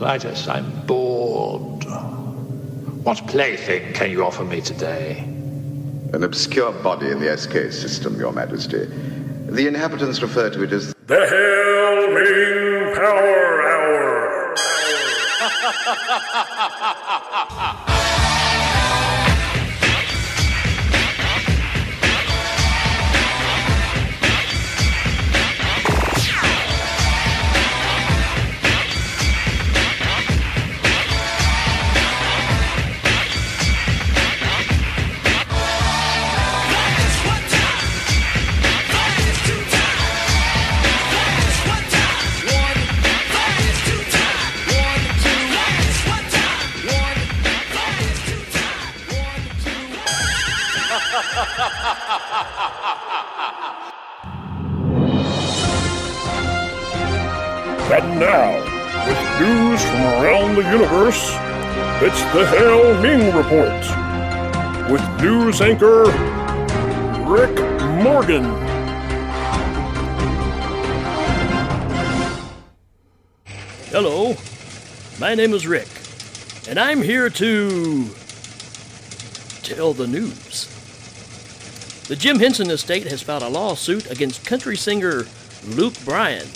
Klytus, I'm bored. What plaything can you offer me today? An obscure body in the SK system, Your Majesty. The inhabitants refer to it as the Hail Power Hour. around the universe, it's the Hail Ming Report with news anchor Rik Morgan. Hello, my name is Rik, and I'm here to tell the news. The Jim Henson estate has filed a lawsuit against country singer Luke Bryan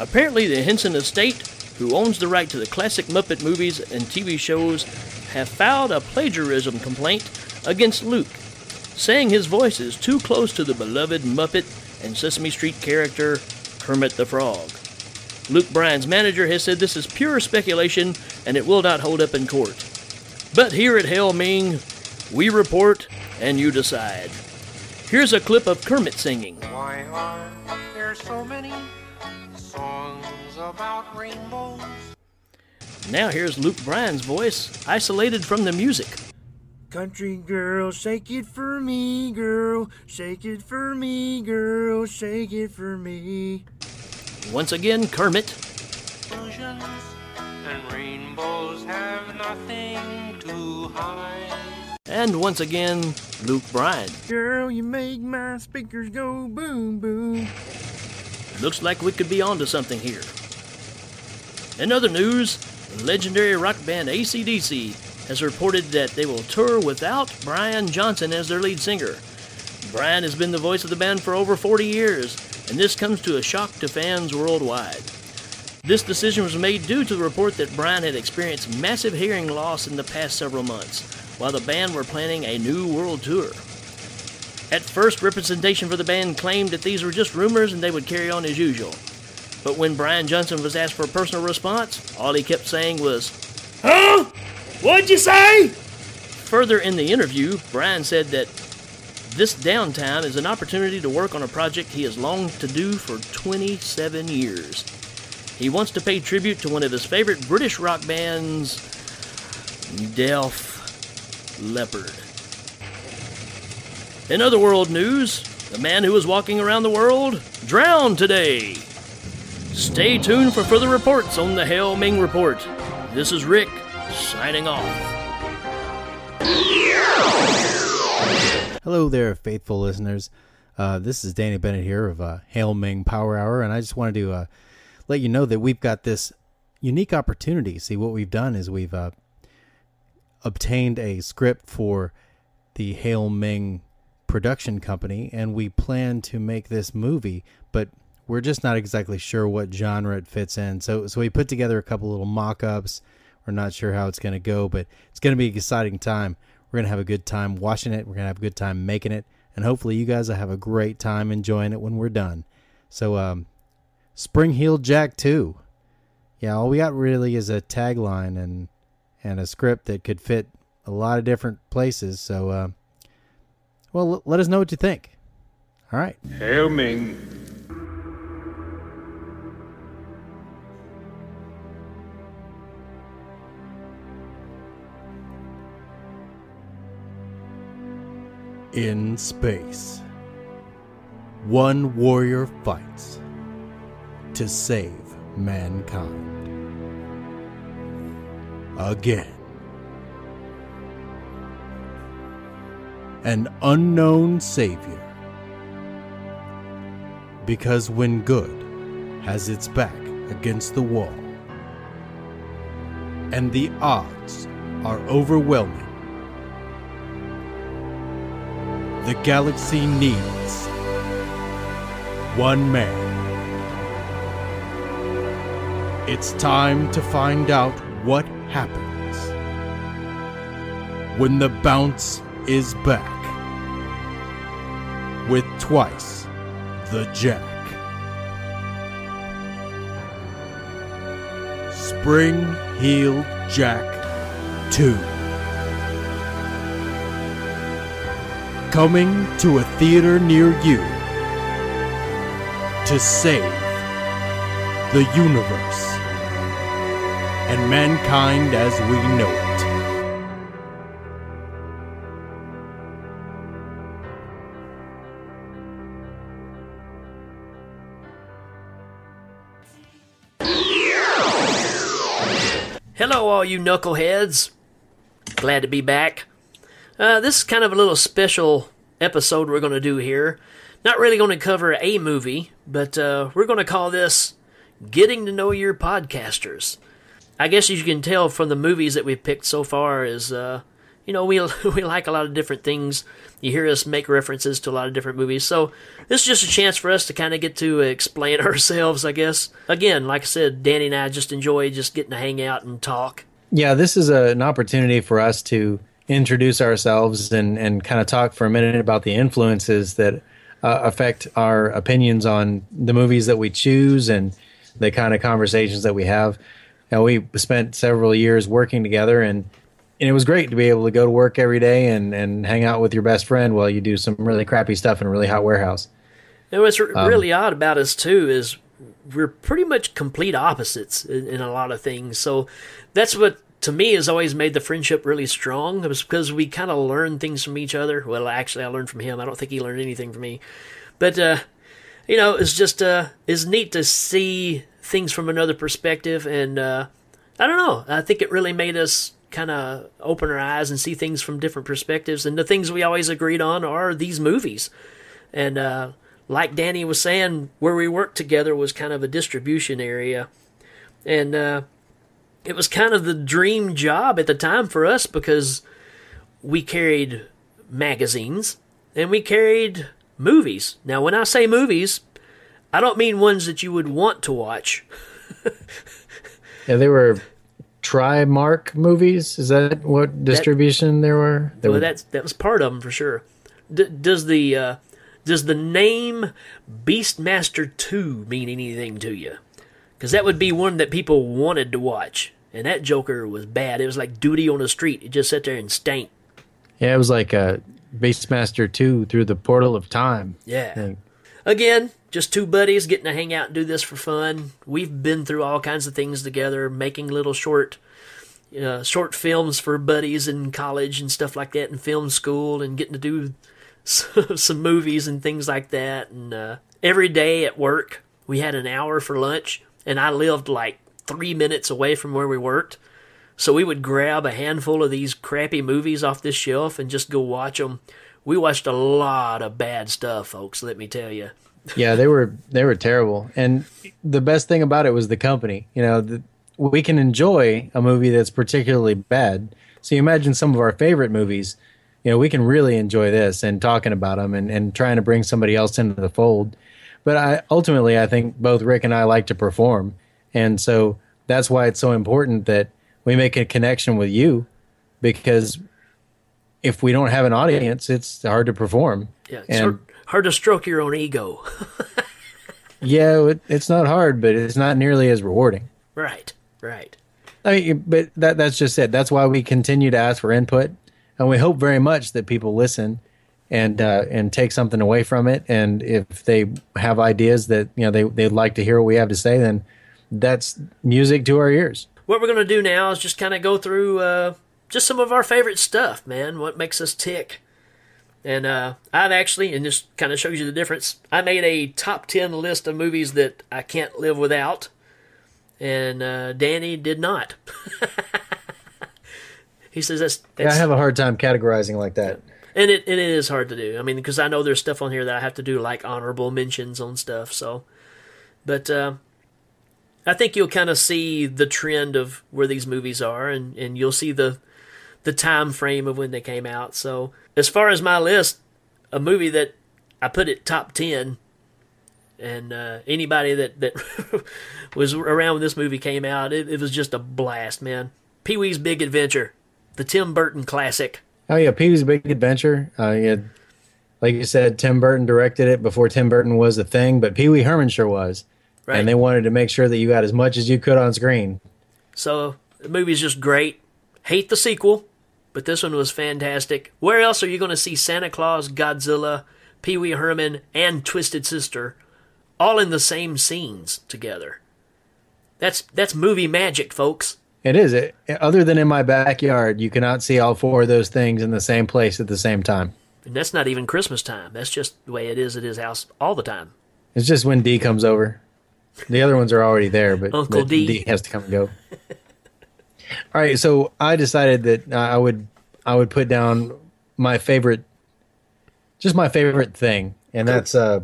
Apparently, the Henson estate, who owns the right to the classic Muppet movies and TV shows, have filed a plagiarism complaint against Luke, saying his voice is too close to the beloved Muppet and Sesame Street character Kermit the Frog. Luke Bryan's manager has said this is pure speculation and it will not hold up in court. But here at Hail Ming, we report and you decide. Here's a clip of Kermit singing. Why are there so many songs about rainbows. Now here's Luke Bryan's voice, isolated from the music. Country girl, shake it for me, girl. Shake it for me, girl. Shake it for me. Once again, Kermit. Illusions and rainbows have nothing to hide. And once again, Luke Bryan. Girl, you make my speakers go boom boom. Looks like we could be onto something here. In other news, legendary rock band ACDC has reported that they will tour without Brian Johnson as their lead singer. Brian has been the voice of the band for over 40 years, and this comes to a shock to fans worldwide. This decision was made due to the report that Brian had experienced massive hearing loss in the past several months, while the band were planning a new world tour. At first, representation for the band claimed that these were just rumors and they would carry on as usual. But when Brian Johnson was asked for a personal response, all he kept saying was, Huh? What'd you say? Further in the interview, Brian said that this downtime is an opportunity to work on a project he has longed to do for 27 years. He wants to pay tribute to one of his favorite British rock bands, Def Leppard. In other world news, the man who was walking around the world drowned today. Stay tuned for further reports on the Hail Ming Report. This is Rik, signing off. Hello there, faithful listeners. Uh, this is Danny Bennett here of uh, Hail Ming Power Hour, and I just wanted to uh, let you know that we've got this unique opportunity. See, what we've done is we've uh, obtained a script for the Hail Ming production company and we plan to make this movie, but we're just not exactly sure what genre it fits in. So so we put together a couple little mock-ups. We're not sure how it's going to go, but it's going to be an exciting time. We're going to have a good time watching it. We're going to have a good time making it, and hopefully you guys will have a great time enjoying it when we're done. So um Spring Heeled Jack 2. Yeah, all we got really is a tagline and and a script that could fit a lot of different places. So uh, well, let us know what you think. All right. Hail Ming. In space, one warrior fights to save mankind. Again. An unknown savior. Because when good has its back against the wall, and the odds are overwhelming. The galaxy needs one man. It's time to find out what happens when the bounce is back with twice the jack. Spring Heeled Jack 2. Coming to a theater near you to save the universe and mankind as we know it. All you knuckleheads. Glad to be back. Uh, this is kind of a little special episode we're going to do here. Not really going to cover a movie, but uh, we're going to call this Getting to Know Your Podcasters. I guess as you can tell from the movies that we've picked so far is, uh, you know, we, we like a lot of different things. You hear us make references to a lot of different movies. So this is just a chance for us to kind of get to explain ourselves, I guess. Again, like I said, Danny and I just enjoy just getting to hang out and talk. Yeah, this is a, an opportunity for us to introduce ourselves and, and kind of talk for a minute about the influences that uh, affect our opinions on the movies that we choose and the kind of conversations that we have. Now, we spent several years working together, and, and it was great to be able to go to work every day and, and hang out with your best friend while you do some really crappy stuff in a really hot warehouse. And what's r- really odd about us too is we're pretty much complete opposites in, in a lot of things. So that's what to me has always made the friendship really strong. It was because we kind of learn things from each other. Well, actually, I learned from him. I don't think he learned anything from me, but uh, you know, it's just uh, it's neat to see things from another perspective, and uh, I don't know. I think it really made us kind of open our eyes and see things from different perspectives. And the things we always agreed on are these movies, and uh, like Danny was saying, where we worked together was kind of a distribution area, and uh, it was kind of the dream job at the time for us because we carried magazines and we carried movies. Now, when I say movies, I don't mean ones that you would want to watch. Yeah, they were Trimark movies. Is that what distribution there were? They well, were that's that was part of them for sure. D- does the uh, does the name Beastmaster Two mean anything to you? Because that would be one that people wanted to watch, and that Joker was bad. It was like duty on the street. It just sat there and stank. yeah, it was like uh, Beastmaster Two through the portal of time. Yeah. And Again, just two buddies getting to hang out and do this for fun. We've been through all kinds of things together, making little short, uh, short films for buddies in college and stuff like that, in film school, and getting to do some movies and things like that. And uh, every day at work, we had an hour for lunch, and I lived like three minutes away from where we worked. So we would grab a handful of these crappy movies off this shelf and just go watch them. We watched a lot of bad stuff, folks. Let me tell you. yeah, they were they were terrible. And the best thing about it was the company. You know, the, we can enjoy a movie that's particularly bad. So you imagine some of our favorite movies. You know, we can really enjoy this and talking about them and, and trying to bring somebody else into the fold. But I ultimately, I think both Rik and I like to perform, and so that's why it's so important that we make a connection with you, because if we don't have an audience, it's hard to perform. Yeah, it's And- hard, hard to stroke your own ego. Yeah, it, it's not hard, but it's not nearly as rewarding. right, right. I mean, but that that's just it. That's why we continue to ask for input, and we hope very much that people listen and uh, and take something away from it. And if they have ideas that you know they they'd like to hear what we have to say, then that's music to our ears. What we're going to do now is just kind of go through uh, just some of our favorite stuff, man. What makes us tick. And uh, I've actually, and this kind of shows you the difference, I made a top 10 list of movies that I can't live without. And uh, Danny did not. he says that's, Yeah, I have a hard time categorizing like that. and it, and it is hard to do. I mean, because I know there's stuff on here that I have to do like honorable mentions on stuff. So, but uh, I think you'll kind of see the trend of where these movies are, and, and you'll see the the time frame of when they came out. So as far as my list, a movie that I put it top ten, and uh, anybody that that was around when this movie came out, it, it was just a blast, man. Pee Wee's Big Adventure, the Tim Burton classic. Oh yeah, Pee Wee's Big Adventure. Uh, yeah, like you said, Tim Burton directed it before Tim Burton was a thing, but Pee Wee Herman sure was. Right. And they wanted to make sure that you got as much as you could on screen. So the movie's just great. Hate the sequel, but this one was fantastic. Where else are you going to see Santa Claus, Godzilla, Pee Wee Herman, and Twisted Sister all in the same scenes together? That's that's movie magic, folks. It is. It, other than in my backyard, you cannot see all four of those things in the same place at the same time. And that's not even Christmas time. That's just the way it is at his house all the time. It's just when D comes over. The other ones are already there, but, Uncle but D. has to come and go. All right, so I decided that I would I would put down my favorite, just my favorite thing, and that's uh,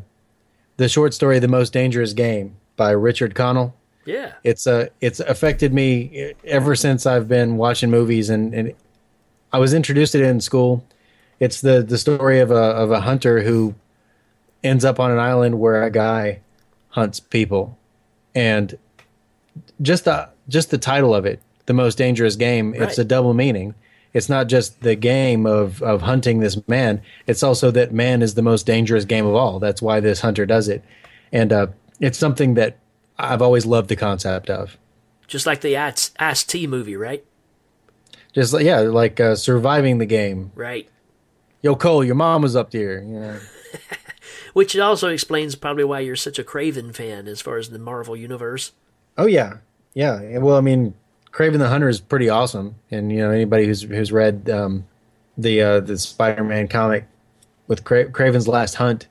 the short story "The Most Dangerous Game" by Richard Connell. Yeah. It's uh, it's affected me ever since I've been watching movies, and, and I was introduced to it in school. It's the the story of a of a hunter who ends up on an island where a guy hunts people, and just the just the title of it, the most dangerous game. It's a double meaning. It's not just the game of of hunting this man. It's also that man is the most dangerous game of all. That's why this hunter does it, and uh, it's something that I've always loved the concept of. Just like the Ice Ice T movie, right? Just like yeah, like uh, surviving the game. Right. Yo, Cole, your mom was up there. You know. Which also explains probably why you're such a Kraven fan as far as the Marvel universe. Oh yeah, yeah. Well, I mean, Kraven the Hunter is pretty awesome, and you know anybody who's who's read um, the uh, the Spider-Man comic with Cra- Kraven's Last Hunt,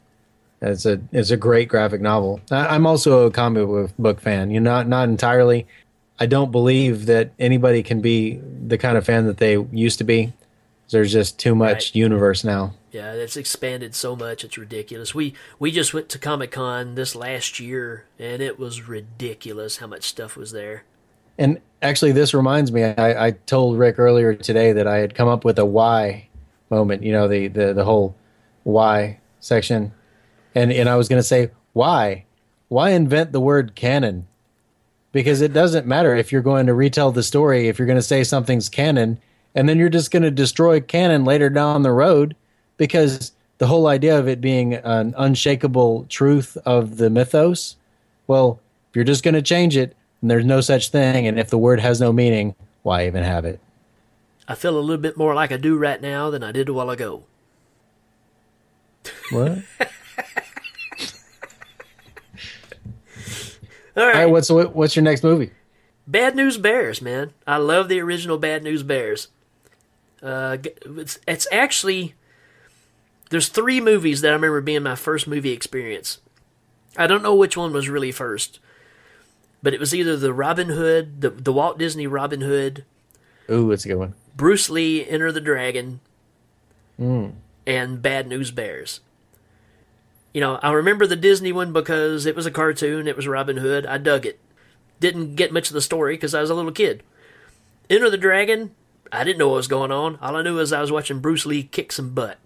it's a it's a great graphic novel. I, I'm also a comic book- book fan. You know, not not entirely. I don't believe that anybody can be the kind of fan that they used to be. There's just too much Right. universe now. Yeah, it's expanded so much it's ridiculous. We we just went to Comic Con this last year and it was ridiculous how much stuff was there. And actually, this reminds me. I, I told Rik earlier today that I had come up with a why moment. You know, the the, the whole why section, and and I was going to say why, why invent the word canon? Because it doesn't matter if you're going to retell the story. If you're going to say something's canon, and then you're just going to destroy canon later down the road, because the whole idea of it being an unshakable truth of the mythos. Well, if you're just going to change it, and there's no such thing, and if the word has no meaning, why even have it? I feel a little bit more like I do right now than I did a while ago. What? All All right, right, what's what's your next movie? Bad News Bears, man. I love the original Bad News Bears. Uh, it's it's actually there's three movies that I remember being my first movie experience. I don't know which one was really first, but it was either the Robin Hood, the the Walt Disney Robin Hood, Ooh, it's a good one. Bruce Lee Enter the Dragon, and Bad News Bears. You know, I remember the Disney one because it was a cartoon, it was Robin Hood. I dug it. Didn't get much of the story because I was a little kid. Enter the Dragon, I didn't know what was going on. All I knew was I was watching Bruce Lee kick some butt.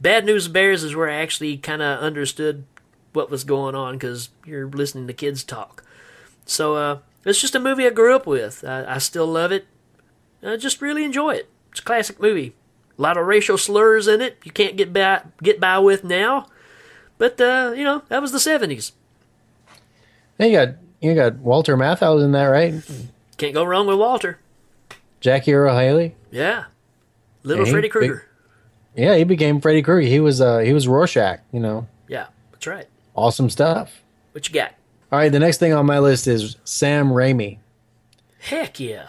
Bad News Bears is where I actually kind of understood what was going on because you're listening to kids talk. So, uh, it's just a movie I grew up with. I, I still love it. I just really enjoy it. It's a classic movie. A lot of racial slurs in it. You can't get by get by with now, but uh, you know that was the seventies. You got you got Walter Matthau in that, right? Can't go wrong with Walter. Jackie Earle Haley. Yeah, little Hey, Freddy Krueger. Yeah, he became Freddy Krueger. He was uh he was Rorschach. You know, Yeah, that's right. awesome stuff. What you got? All right, the next thing on my list is Sam Raimi. Heck yeah.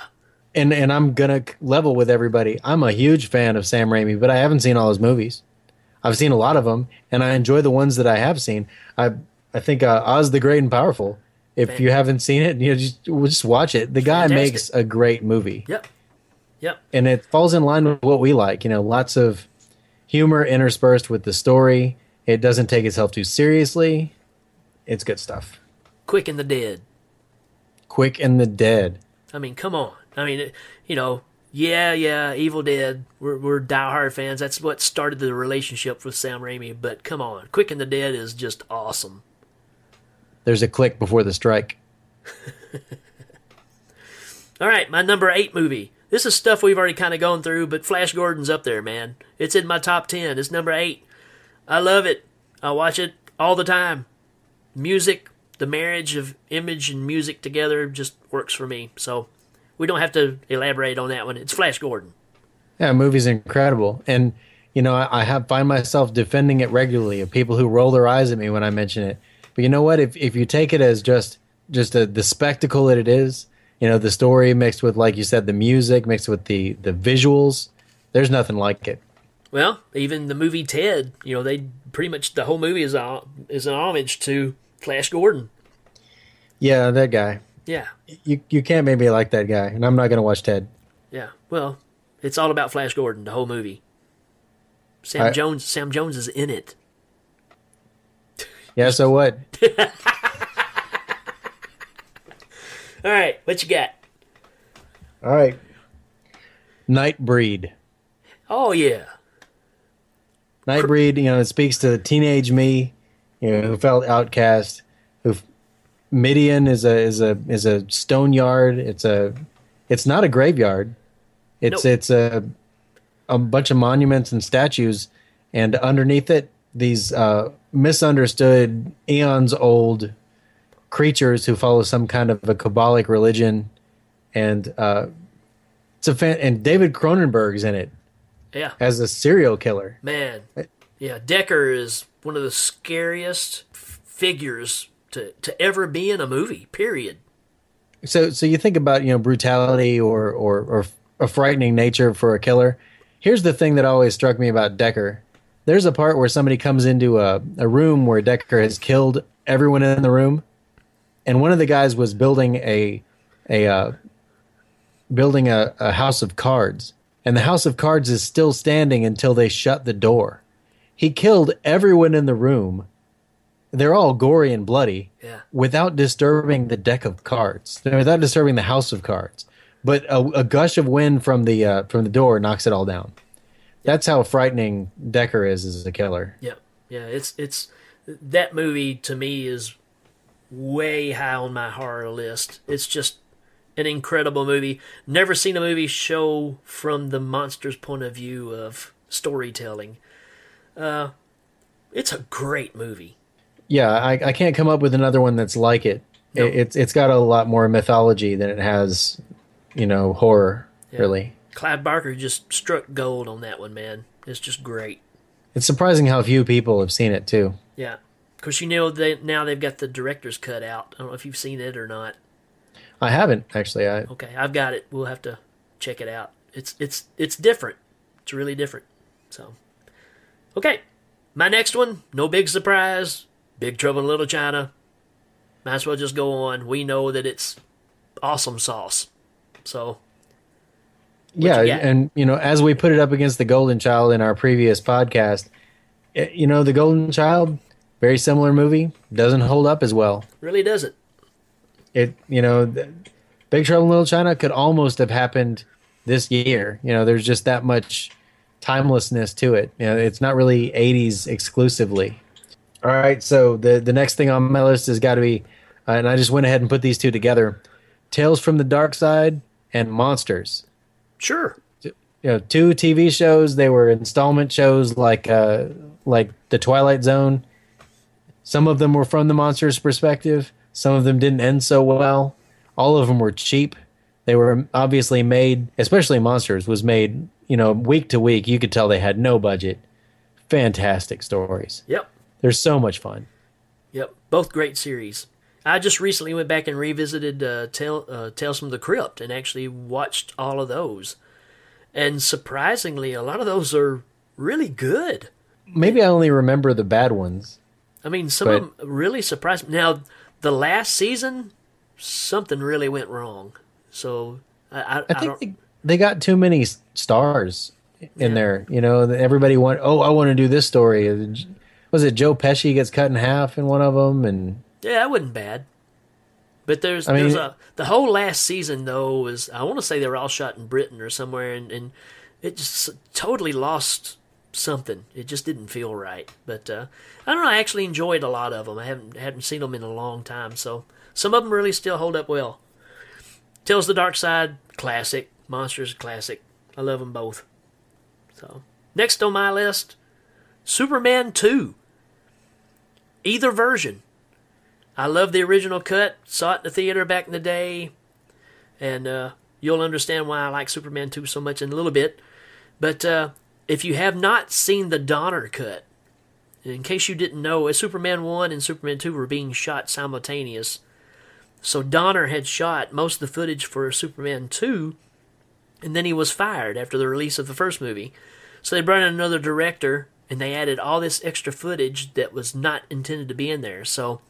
and and I'm gonna level with everybody. I'm a huge fan of Sam Raimi, but I haven't seen all his movies. I've seen a lot of them, and I enjoy the ones that I have seen. I I think uh, Oz the Great and Powerful. If you haven't seen it, you know, just just watch it. The guy Fantastic. makes a great movie, Yep. Yep. and it falls in line with what we like. You know, lots of humor interspersed with the story. It doesn't take itself too seriously. It's good stuff. Quick and the Dead. Quick and the Dead. I mean, come on. I mean, it- you know, yeah, yeah, Evil Dead. We're we're diehard fans. That's what started the relationship with Sam Raimi. But come on, Quick and the Dead is just awesome. There's a click before the strike. All right, my number eight movie. This is stuff we've already kind of gone through, but Flash Gordon's up there, man. It's in my top ten. It's number eight. I love it. I watch it all the time. Music, the marriage of image and music together just works for me. So we don't have to elaborate on that one. It's Flash Gordon. Yeah, movie's incredible, and you know I, I have find myself defending it regularly of people who roll their eyes at me when I mention it. But you know what? If if you take it as just just a, the spectacle that it is, you know, the story mixed with like you said, the music mixed with the the visuals, there's nothing like it. Well, even the movie Ted, you know, they pretty much the whole movie is a, is an homage to Flash Gordon. Yeah, that guy. Yeah, You you can't make me like that guy, and I'm not gonna watch Ted. yeah. Well, it's all about Flash Gordon, the whole movie. Sam I- Jones, Sam Jones is in it. Yeah, so what? All right, what you got? All right. Nightbreed. Oh yeah, Nightbreed, you know, it speaks to the teenage me, you know, who felt outcast. Midian is a is a is a stone yard. It's a it's not a graveyard. It's Nope. it's a a bunch of monuments and statues, and underneath it, these uh, misunderstood eons old creatures who follow some kind of a Kabbalic religion, and uh, it's a fan. And David Cronenberg's in it yeah, as a serial killer. man. Yeah, Decker is one of the scariest f- figures to to ever be in a movie. Period. So, so you think about you know brutality or or or a frightening nature for a killer. Here's the thing that always struck me about Decker. There's a part where somebody comes into a, a room where Decker has killed everyone in the room, and one of the guys was building a a uh, building a, a house of cards, and the house of cards is still standing until they shut the door. He killed everyone in the room. They're all gory and bloody Yeah. without disturbing the deck of cards, without disturbing the house of cards. But a, a gush of wind from the uh, from the door knocks it all down. That's how frightening Decker is as a killer. Yeah, yeah. It's it's that movie to me is way high on my horror list. It's just an incredible movie. Never seen a movie show from the monster's point of view of storytelling. Uh, it's a great movie. Yeah, I, I can't come up with another one that's like it. It- It's it's got a lot more mythology than it has, you know, horror. Really, Clive Barker just struck gold on that one, man. It's just great. it's surprising how few people have seen it too. Yeah, because you know they now they've got the director's cut out. I don't know if you've seen it or not. I haven't actually. I Okay, I've got it. We'll have to check it out. It's it's it's different. It's really different. So, okay, my next one, no big surprise. Big Trouble in Little China. Might as well just go on. We know that it's awesome sauce. So yeah, you and you know, as we put it up against the Golden Child in our previous podcast, eh, you know, the Golden Child, very similar movie, doesn't hold up as well. really doesn't. It, you know, th- Big Trouble in Little China could almost have happened this year. You know, there's just that much timelessness to it. You know, it's not really '80s exclusively. All right, so the the next thing on my list has got to be, uh, and I just went ahead and put these two together: Tales from the Dark Side and Monsters. Sure. you know two TV shows. They were installment shows like uh like the Twilight Zone. Some of them were from the monster's perspective. Some of them didn't end so well. All of them were cheap. They were obviously made, especially Monsters was made, you know, week to week. You could tell they had no budget. Fantastic stories. Yep. They're so much fun. Yep. Both great series. I just recently went back and revisited uh, Tale, uh, Tales from the Crypt and actually watched all of those. And surprisingly, a lot of those are really good. Maybe I only remember the bad ones. I mean, some of them really surprised me. Now, the last season, something really went wrong. So I, I, I I think don't. they, they got too many stars in Yeah. there. You know, everybody want. Oh, I want to do this story. Was it Joe Pesci gets cut in half in one of them? And Yeah, that wasn't bad. But there's I mean- there's a the whole last season though was I want to say they were all shot in Britain or somewhere, and, and it just totally lost something. It just didn't feel right. But uh, I don't know. I actually enjoyed a lot of them. I haven't hadn't seen them in a long time, so some of them really still hold up well. Tales of the Dark Side, classic. Monsters, classic. I love them both. So next on my list, Superman two. Either version. I love the original cut. Saw it in the theater back in the day, and uh, you'll understand why I like Superman 2 so much in a little bit. But uh, if you have not seen the Donner cut, in case you didn't know, Superman 1 and Superman 2 were being shot simultaneous. So Donner had shot most of the footage for Superman 2, and then he was fired after the release of the first movie. So they brought in another director, and they added all this extra footage that was not intended to be in there. So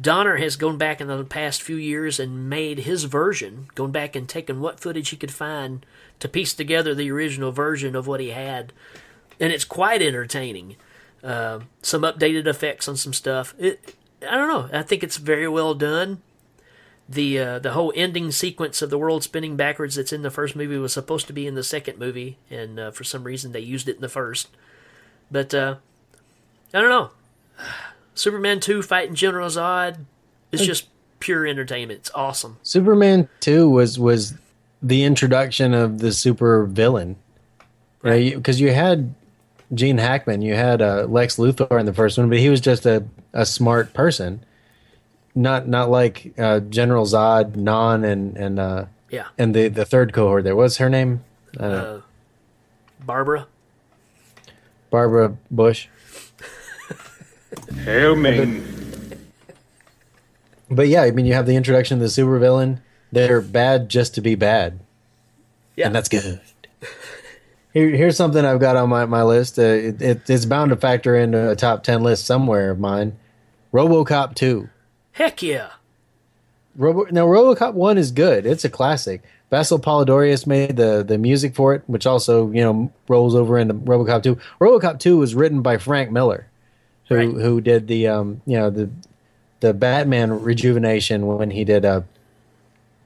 Donner has gone back in the past few years and made his version, gone back and taken what footage he could find to piece together the original version of what he had, and it's quite entertaining. Uh, some updated effects on some stuff. It, I don't know. I think it's very well done. The uh, the whole ending sequence of the world spinning backwards that's in the first movie was supposed to be in the second movie, and uh, for some reason they used it in the first. But uh, I don't know. Superman 2 fighting General Zod is just pure entertainment. It's awesome. Superman two was was the introduction of the super villain, right? Because you had Gene Hackman, you had uh, Lex Luthor in the first one, but he was just a, a smart person, not not like uh, General Zod, Non, and and uh, Yeah. and the the third cohort. There was her name, Uh, Barbara. Barbara Bush. Hail Ming. But yeah, I mean, you have the introduction of the supervillain. They're bad just to be bad. Yeah. And that's good. Here, here's something I've got on my, my list. Uh, it, it, it's bound to factor into a top 10 list somewhere of mine. Robocop 2. Heck yeah. Robo, now, Robocop 1 is good. It's a classic. Basil Poledouris made the, the music for it, which also, you know, rolls over into Robocop 2. Robocop 2 was written by Frank Miller, who, Right. who did the, um, you know, the, the Batman rejuvenation when he did, uh,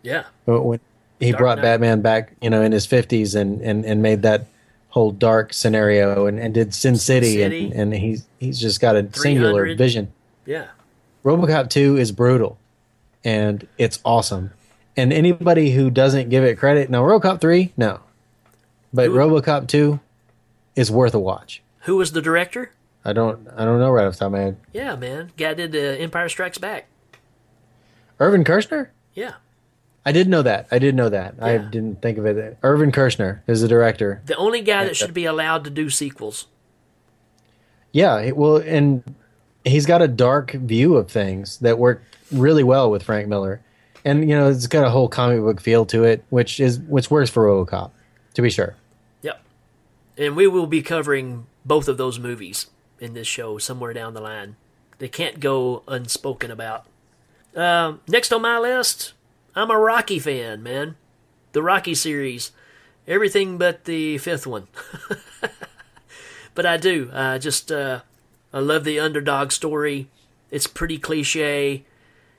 Yeah. when he Dark brought Knight. Batman back, you know, in his fifties and, and, and made that whole dark scenario and, and did Sin City, City. And, and he's he's just got a singular vision. Yeah. RoboCop two is brutal, and it's awesome. And anybody who doesn't give it credit, now RoboCop three, no, but Who- RoboCop two is worth a watch. Who was the director? I don't I don't know right off the top of my head. Yeah, man. Guy did uh, Empire Strikes Back. Irvin Kershner. Yeah. I did know that. I did know that. I didn't think of it. Irvin Kershner is the director. The only guy that should be allowed to do sequels. Yeah, it, well, and he's got a dark view of things that work really well with Frank Miller, and you know it's got a whole comic book feel to it, which is which works for RoboCop, to be sure. Yep. And we will be covering both of those movies in this show somewhere down the line. They can't go unspoken about. Um, next on my list, I'm a Rocky fan, man. The Rocky series. Everything but the fifth one. but I do. I just, uh, I love the underdog story. It's pretty cliche.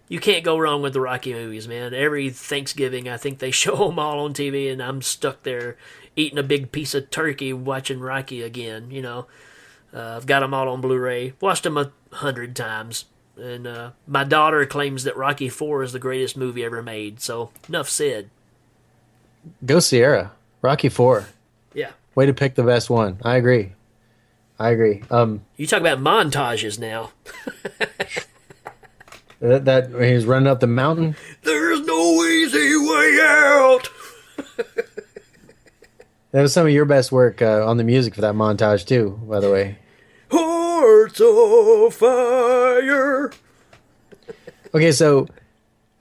You can't go wrong with the Rocky movies, man. Every Thanksgiving, I think they show them all on TV, and I'm stuck there eating a big piece of turkey watching Rocky again. You know, uh, I've got them all on Blu-ray. Watched them a hundred times, and uh, my daughter claims that Rocky Four is the greatest movie ever made. So enough said. Go Sierra, Rocky Four. Yeah, Way to pick the best one. I agree. I agree. Um, you talk about montages now. that, that when he was running up the mountain. There's no easy way out. That was some of your best work uh, on the music for that montage too. By the way. Hearts of fire. Okay, so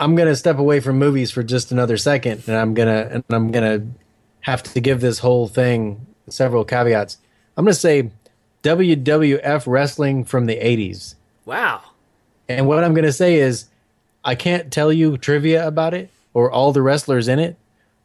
I'm gonna step away from movies for just another second, and I'm gonna and I'm gonna have to give this whole thing several caveats. I'm gonna say WWF wrestling from the '80s, Wow. And what I'm gonna say is I can't tell you trivia about it or all the wrestlers in it,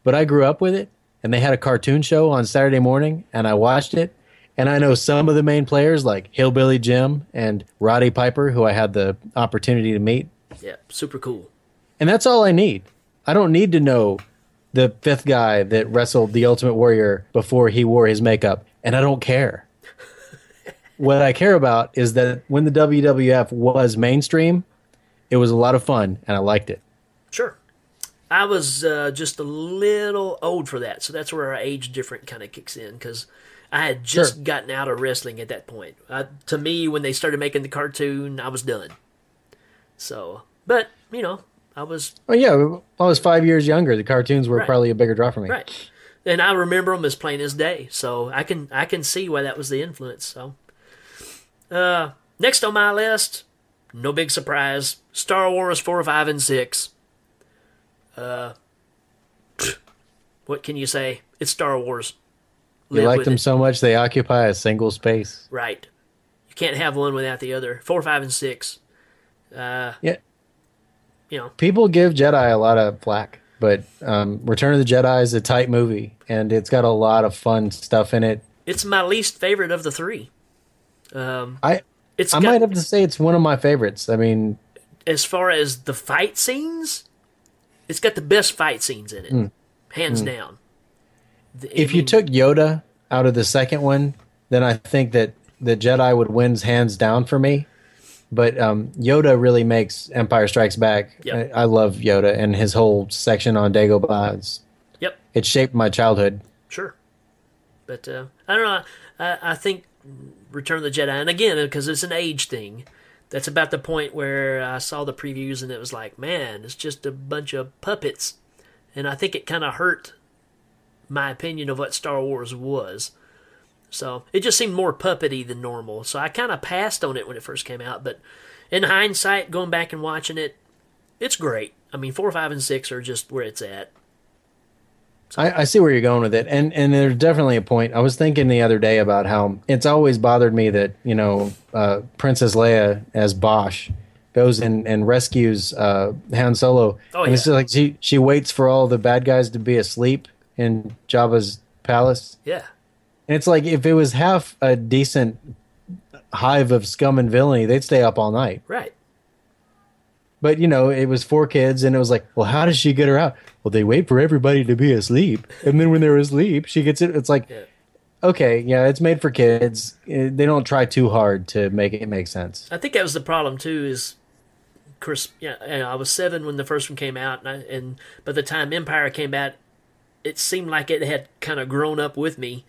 but I grew up with it, and they had a cartoon show on Saturday morning, and I watched it. And I know some of the main players like Hillbilly Jim and Roddy Piper, who I had the opportunity to meet. Yeah, super cool. And that's all I need. I don't need to know the fifth guy that wrestled the Ultimate Warrior before he wore his makeup, and I don't care. What I care about is that when the WWF was mainstream, it was a lot of fun and I liked it. Sure. I was uh, just a little old for that, so that's where our age difference kind of kicks in because I had just Sure. gotten out of wrestling at that point. Uh, to me, when they started making the cartoon, I was done. So, but you know, I was Well, yeah, I was five years younger. The cartoons were Right. probably a bigger draw for me. right, and I remember them as plain as day. So I can I can see why that was the influence. So, uh, next on my list, no big surprise, Star Wars four, five, and six. Uh, what can you say? It's Star Wars. You like them it. so much they occupy a single space. Right. You can't have one without the other. Four, five, and six. Uh, Yeah. you know, People give Jedi a lot of flack, but um, Return of the Jedi is a tight movie, and it's got a lot of fun stuff in it. it's my least favorite of the three. Um, I it's I got, might have to say it's one of my favorites. I mean, as far as the fight scenes, it's got the best fight scenes in it, hands down. The- I if you took Yoda out of the second one, then I think that the Jedi would win hands down for me. But um, Yoda really makes Empire Strikes Back. Yep. I, I love Yoda and his whole section on Dagobah. It's, yep, it shaped my childhood. sure, but uh, I don't know. I, I think Return of the Jedi, and again, because it's an age thing. That's about the point where I saw the previews and it was like, man, it's just a bunch of puppets. And I think it kind of hurt my opinion of what Star Wars was. So it just seemed more puppety than normal. So I kind of passed on it when it first came out. But in hindsight, going back and watching it, it's great. I mean, four, five, and six are just where it's at. I, I see where you're going with it, and and there's definitely a point. I was thinking the other day about how it's always bothered me that you know uh, Princess Leia as Boushh goes and, and rescues uh, Han Solo, Oh, and it's like she she waits for all the bad guys to be asleep in Jabba's palace, Yeah. and it's like if it was half a decent hive of scum and villainy, they'd stay up all night. Right. But you know, it was for kids, and it was like, well, how does she get her out? Well, they wait for everybody to be asleep, and then when they're asleep, she gets it. It's like, okay, yeah, it's made for kids. Eh, They don't try too hard to make it make sense. I think that was the problem too. Is Chris? yeah, you know, I was seven when the first one came out, and, I, and by the time Empire came out, it seemed like it had kind of grown up with me.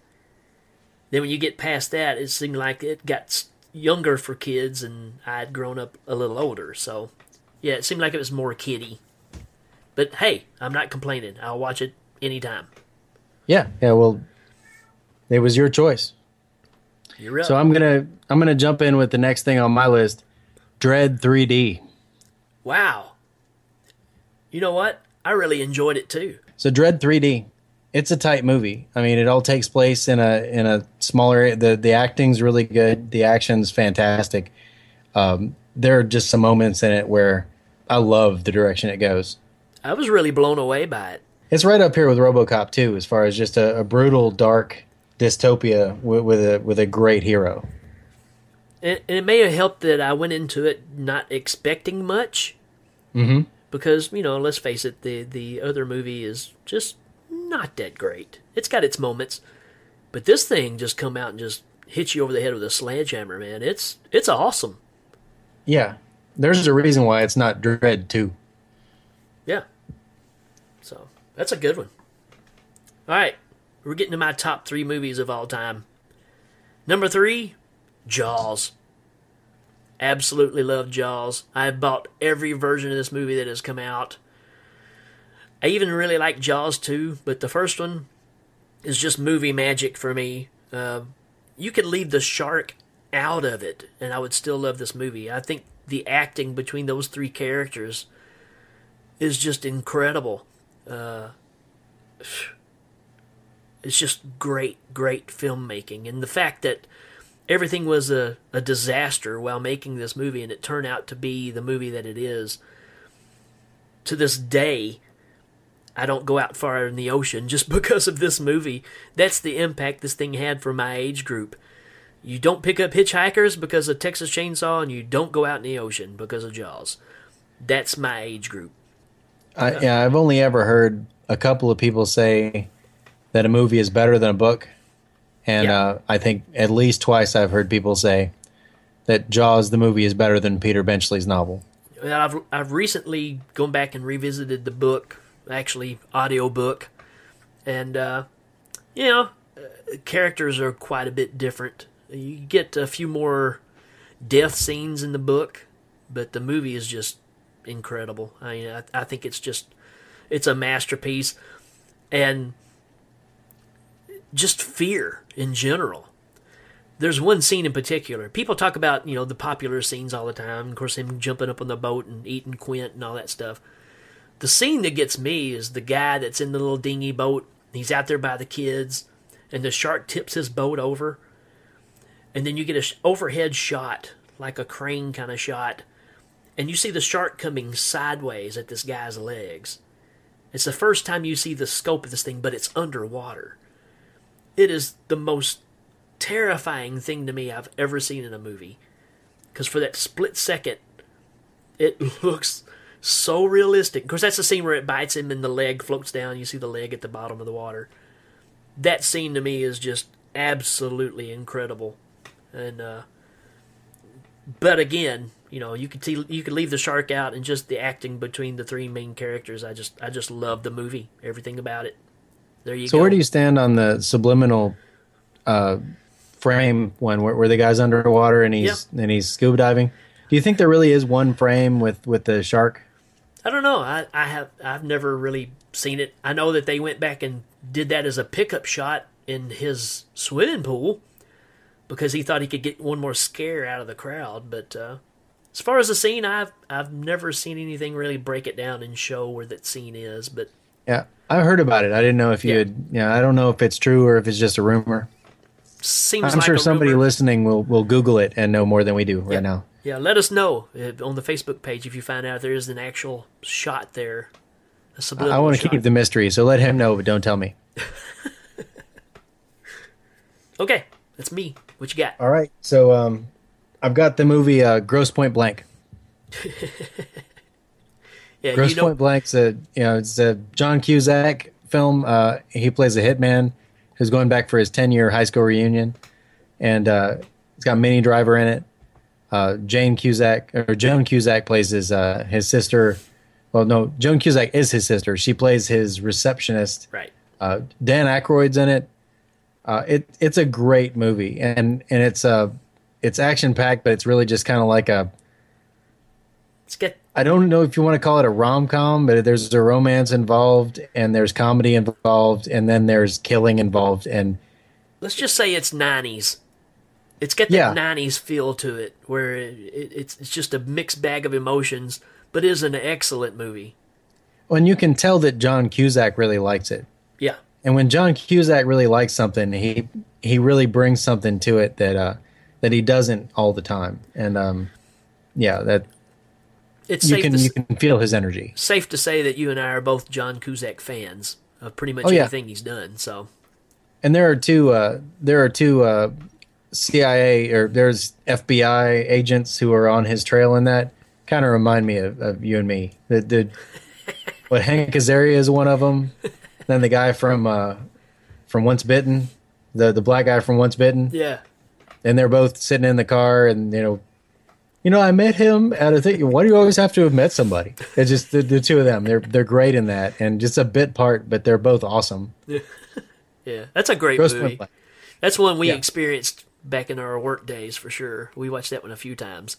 Then when you get past that, it seemed like it got younger for kids, and I had grown up a little older. So, yeah, it seemed like it was more kiddie. But hey, I'm not complaining. I'll watch it anytime. Yeah, yeah. Well, it was your choice. You're up. So I'm gonna I'm gonna jump in with the next thing on my list, Dredd 3D. wow. You know what? I really enjoyed it too. So Dredd 3D, it's a tight movie. I mean, it all takes place in a in a smaller. The the acting's really good. The action's fantastic. Um, there are just some moments in it where I love the direction it goes. I was really blown away by it. It's right up here with RoboCop 2 as far as just a, a brutal, dark dystopia with, with a with a great hero. And, and it may have helped that I went into it not expecting much. Mm-hmm. Because, you know, let's face it, the, the other movie is just not that great. It's got its moments. But this thing just come out and just hit you over the head with a sledgehammer, man. It's it's awesome. Yeah, there's a reason why it's not Dredd 2. Yeah. So that's a good one. All right, we're getting to my top three movies of all time. Number three, Jaws. Absolutely love Jaws. I've bought every version of this movie that has come out. I even really like Jaws 2, but the first one is just movie magic for me. Uh, you could leave the shark out of it, and I would still love this movie. I think the acting between those three characters is just incredible. Uh, it's just great, great filmmaking. And the fact that everything was a, a disaster while making this movie and it turned out to be the movie that it is. To this day, I don't go out far in the ocean just because of this movie. That's the impact this thing had for my age group. You don't pick up hitchhikers because of Texas Chainsaw, and you don't go out in the ocean because of Jaws. That's my age group. I, yeah, I've only ever heard a couple of people say that a movie is better than a book, and Yeah. uh, I think at least twice I've heard people say that Jaws the movie is better than Peter Benchley's novel. I've I've recently gone back and revisited the book, actually audio book, and uh, you know, uh, characters are quite a bit different. You get a few more death scenes in the book, but the movie is just incredible. I mean, I, I think it's just it's a masterpiece, and just fear in general there's one scene in particular. People talk about, you know, the popular scenes all the time. Of course, him jumping up on the boat and eating Quint and all that stuff. The scene that gets me is the guy that's in the little dinghy boat. He's out there by the kids, and the shark tips his boat over. And then you get a sh- overhead shot, like a crane kind of shot, and you see the shark coming sideways at this guy's legs. It's the first time you see the scope of this thing, but it's underwater. It is the most terrifying thing to me I've ever seen in a movie. Because for that split second, it looks so realistic. Of course, that's the scene where it bites him and the leg floats down. You see the leg at the bottom of the water. That scene to me is just absolutely incredible. And, uh, but again, you know, you could see you could leave the shark out and just the acting between the three main characters. I just I just love the movie, everything about it. There you So go. where do you stand on the subliminal uh, frame one where, where the guy's underwater and he's and he's scuba diving? Do you think there really is one frame with with the shark? I don't know. I, I have I've never really seen it. I know that they went back and did that as a pickup shot in his swimming pool because he thought he could get one more scare out of the crowd. But uh, as far as the scene, I've I've never seen anything really break it down and show where that scene is. But Yeah, I heard about it. I didn't know if you Yeah. had. Yeah, I don't know if it's true or if it's just a rumor. seems I'm like sure somebody rumor. listening will will Google it and know more than we do right now. Yeah, let us know uh, on the Facebook page if you find out there is an actual shot there. A I, want to shot. keep the mystery, so let him know, but don't tell me. Okay, that's me. What you got? All right, so um, I've got the movie uh, Grosse Pointe Blank. Yeah, Gross you know, Point Blank's a you know it's a John Cusack film. Uh, he plays a hitman who's going back for his ten year high school reunion, and uh, it's got Minnie Driver in it. Uh, Jane Cusack or Joan Cusack plays his uh, his sister. Well, no, Joan Cusack is his sister. She plays his receptionist. right. Uh, Dan Aykroyd's in it. Uh, it it's a great movie, and and it's uh it's action packed, but it's really just kind of like a Let's get I don't know if you want to call it a rom com, but there's a romance involved, and there's comedy involved, and then there's killing involved, and let's just say it's 90s. It's got that Yeah. 90s feel to it, where it, it, it's it's just a mixed bag of emotions, but is an excellent movie. And you can tell that John Cusack really likes it, and when John Cusack really likes something, he he really brings something to it that uh that he doesn't all the time, and um yeah, that it's you safe can to, you can feel his energy. safe to say that you and I are both John Cusack fans of pretty much Oh, yeah. everything he's done. So And there are two uh there are two uh CIA or there's FBI agents who are on his trail in that. Kind of remind me of, of you and me. The, the what Hank Azaria is one of them. Then the guy from uh from Once Bitten, the the black guy from Once Bitten, yeah, and they're both sitting in the car, and you know, you know, I met him at a thing. Why do you always have to have met somebody? It's just the, the two of them. They're they're great in that, and just a bit part, but they're both awesome. yeah, that's a great Gross movie. That's one we Yeah. experienced back in our work days for sure. We watched that one a few times.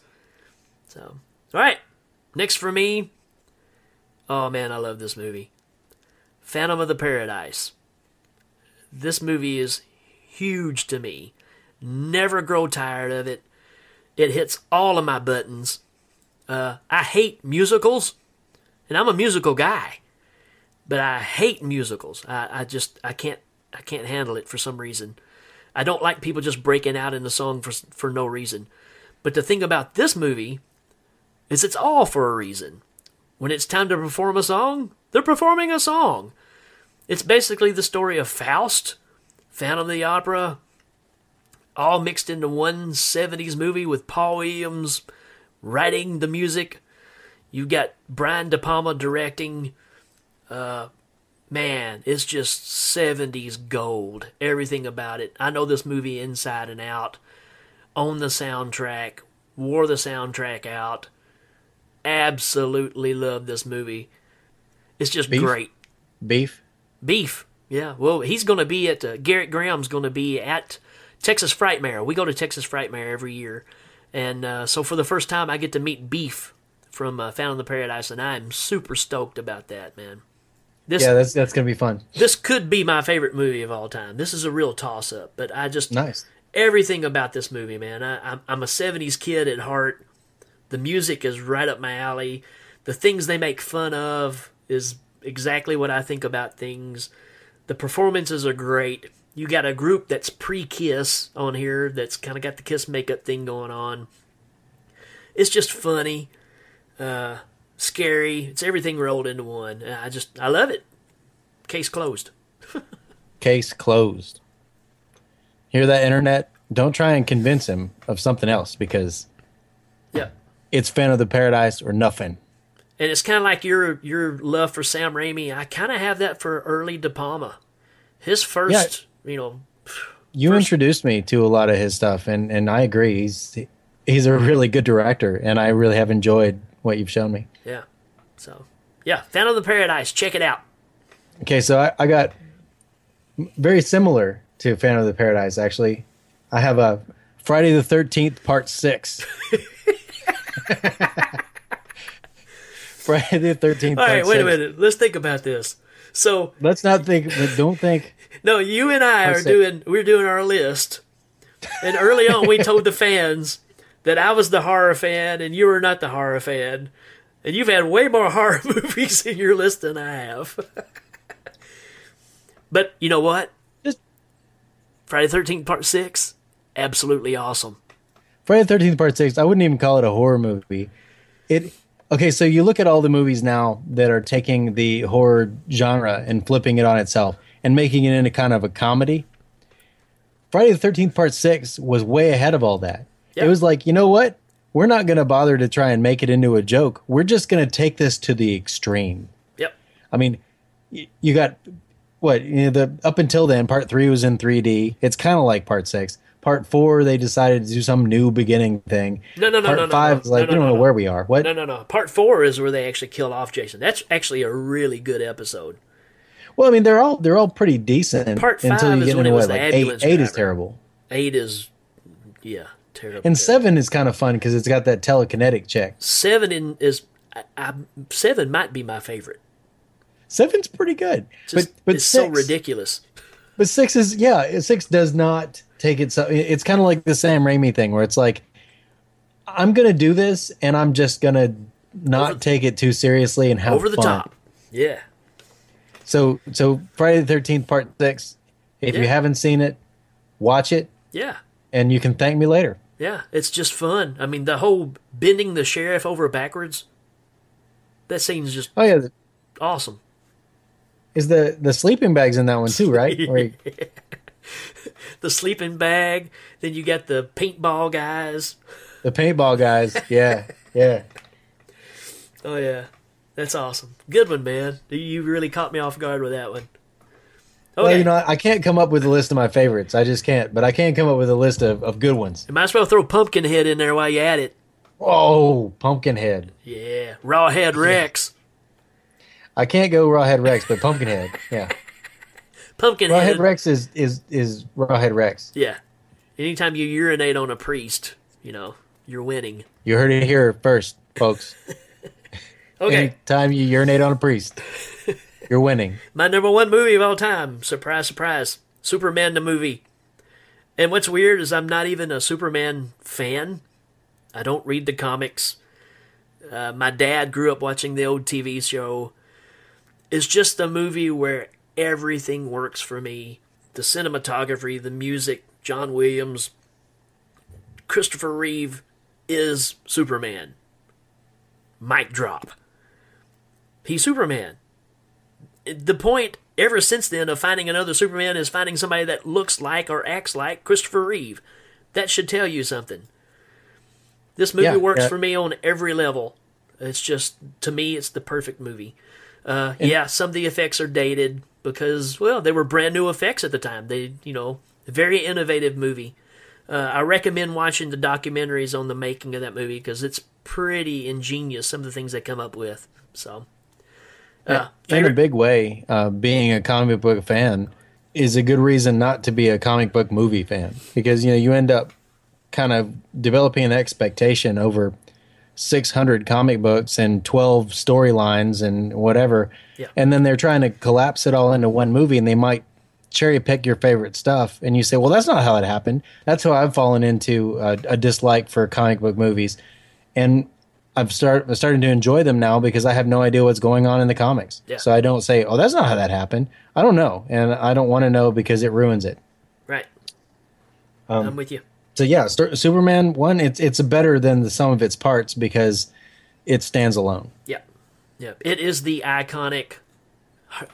So, all right, next for me. Oh man, I love this movie. Phantom of the Paradise. This movie is huge to me. Never grow tired of it. It hits all of my buttons. Uh, I hate musicals, and I'm a musical guy, but I hate musicals. I, I just I can't I can't handle it for some reason. I don't like people just breaking out in the song for for no reason. But the thing about this movie is it's all for a reason. When it's time to perform a song, they're performing a song. It's basically the story of Faust, Phantom of the Opera, all mixed into one 70s movie with Paul Williams writing the music. You've got Brian De Palma directing. Uh, man, it's just 70s gold. Everything about it. I know this movie inside and out. On the soundtrack, wore the soundtrack out. Absolutely love this movie. It's just Beef? great. Beef. Beef. Yeah. Well, he's going to be at uh, Gerrit Graham's going to be at Texas Frightmare. We go to Texas Frightmare every year, and uh, so for the first time, I get to meet Beef from uh, Phantom of the Paradise, and I'm super stoked about that, man. This Yeah, that's that's gonna be fun. this could be my favorite movie of all time. This is a real toss up, but I just Nice. everything about this movie, man. I, I'm, I'm a 70s kid at heart. The music is right up my alley. The things they make fun of is exactly what I think about things. The performances are great. You got a group that's pre Kiss on here that's kind of got the Kiss makeup thing going on. It's just funny, uh, scary. It's everything rolled into one. I just, I love it. Case closed. Case closed. Hear that, internet? Don't try and convince him of something else because. It's Phantom of the Paradise or nothing. And it's kind of like your your love for Sam Raimi. I kind of have that for early De Palma. His first, you know, You introduced me to a lot of his stuff, and, and I agree. He's he's a really good director, and I really have enjoyed what you've shown me. yeah. So, yeah, Phantom of the Paradise. Check it out. Okay, so I, I got very similar to Phantom of the Paradise. Actually, I have a Friday the Thirteenth Part Six. Friday the Thirteenth. All right, wait a minute. Let's think about this. So, Let's not think. but Don't think. no, you and I are six. doing we're doing our list. And early on, we told the fans that I was the horror fan and you were not the horror fan. And you've had way more horror movies in your list than I have. but you know what? Just- Friday 13th, part 6, absolutely awesome. Friday the Thirteenth Part Six. I wouldn't even call it a horror movie. It okay. So you look at all the movies now that are taking the horror genre and flipping it on itself and making it into kind of a comedy. Friday the Thirteenth Part Six was way ahead of all that. Yeah. It was like, you know what? We're not going to bother to try and make it into a joke. We're just going to take this to the extreme. Yep. I mean, y- you got what you know, the up until then, part three was in 3D. It's kind of like part six. Part four, they decided to do some new beginning thing. No, no, no, part no, no, five no. is like No, we don't no, know no. where we are. What? No, no, no. Part 4 is where they actually kill off Jason. That's actually a really good episode. Well, I mean, they're all they're all pretty decent Part until five you is get when into it was what the like eight. Eight is terrible, 8 is, yeah, terrible. and seven is kind of fun because it's got that telekinetic check. 7 in, is, I, I, 7 might be my favorite. Seven's pretty good, Just, but but it's six, so ridiculous. But six is yeah, six does not take it. So it's kind of like the Sam Raimi thing where it's like, I'm gonna do this and I'm just gonna not Over- take it too seriously and have Over the fun. top. Yeah. So so Friday the Thirteenth Part Six. If you haven't seen it, watch it Yeah. and you can thank me later. Yeah. It's just fun. I mean, the whole bending the sheriff over backwards, that scene's just Oh yeah, awesome. is the the sleeping bags in that one too, right? You- The sleeping bag, then you got the paintball guys. the paintball guys, yeah, yeah. Oh yeah, that's awesome. Good one, man. You really caught me off guard with that one. Okay, Well, you know, I can't come up with a list of my favorites. I just can't. But I can come up with a list of, of good ones. you might as well throw Pumpkinhead in there while you at it. Oh, Pumpkinhead. Yeah, Rawhead Rex. I can't go Rawhead Rex, but Pumpkinhead. Yeah. Pumpkinhead. Rawhead Rex is is is Rawhead Rex. Yeah. Anytime you urinate on a priest, you know you're winning. You heard it here first, folks. Okay, Anytime you urinate on a priest, you're winning. my number one movie of all time. Surprise, surprise. Superman the movie. And what's weird is I'm not even a Superman fan. I don't read the comics. Uh, my dad grew up watching the old TV show. It's just a movie where everything works for me. The cinematography, the music, John Williams, Christopher Reeve is Superman. Mic drop. He's Superman. The point ever since then of finding another Superman is finding somebody that looks like or acts like Christopher Reeve. That should tell you something. This movie Yeah, works yeah. for me on every level. It's just to me, it's the perfect movie. Uh, yeah, some of the effects are dated because well, they were brand new effects at the time. They, you know, very innovative movie. Uh, I recommend watching the documentaries on the making of that movie because it's pretty ingenious. Some of the things they come up with. So, uh, in a big way, uh, being a comic book fan is a good reason not to be a comic book movie fan because you know you end up kind of developing an expectation over 600 comic books and 12 storylines and whatever Yeah. and then they're trying to collapse it all into one movie and they might cherry pick your favorite stuff and you say well that's not how it happened that's how i've fallen into a, a dislike for comic book movies and I've start I'm starting to enjoy them now because I have no idea what's going on in the comics. Yeah. So I don't say, "Oh, that's not how that happened." I don't know, and I don't want to know because it ruins it. right. Um, I'm with you. So yeah, Star- Superman one, it's it's better than the sum of its parts because it stands alone. Yeah, yeah. It is the iconic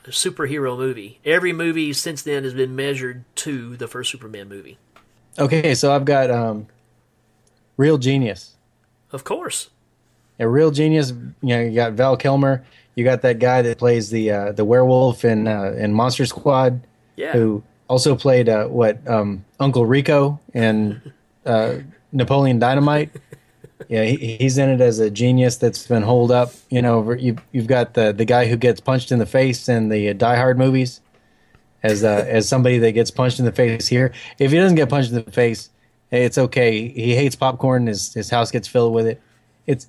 superhero movie. Every movie since then has been measured to the first Superman movie. Okay, so I've got um, Real Genius. Of course. A real genius. You know, you got Val Kilmer. You got that guy that plays the uh, the werewolf in uh, in Monster Squad. Yeah. Who also played uh, what um, Uncle Rico and uh, Napoleon Dynamite. Yeah, he, he's in it as a genius that's been holed up. You know, you you've got the the guy who gets punched in the face in the Die Hard movies, as uh, as somebody that gets punched in the face here. If he doesn't get punched in the face, hey, it's okay. He hates popcorn. His his house gets filled with it. It's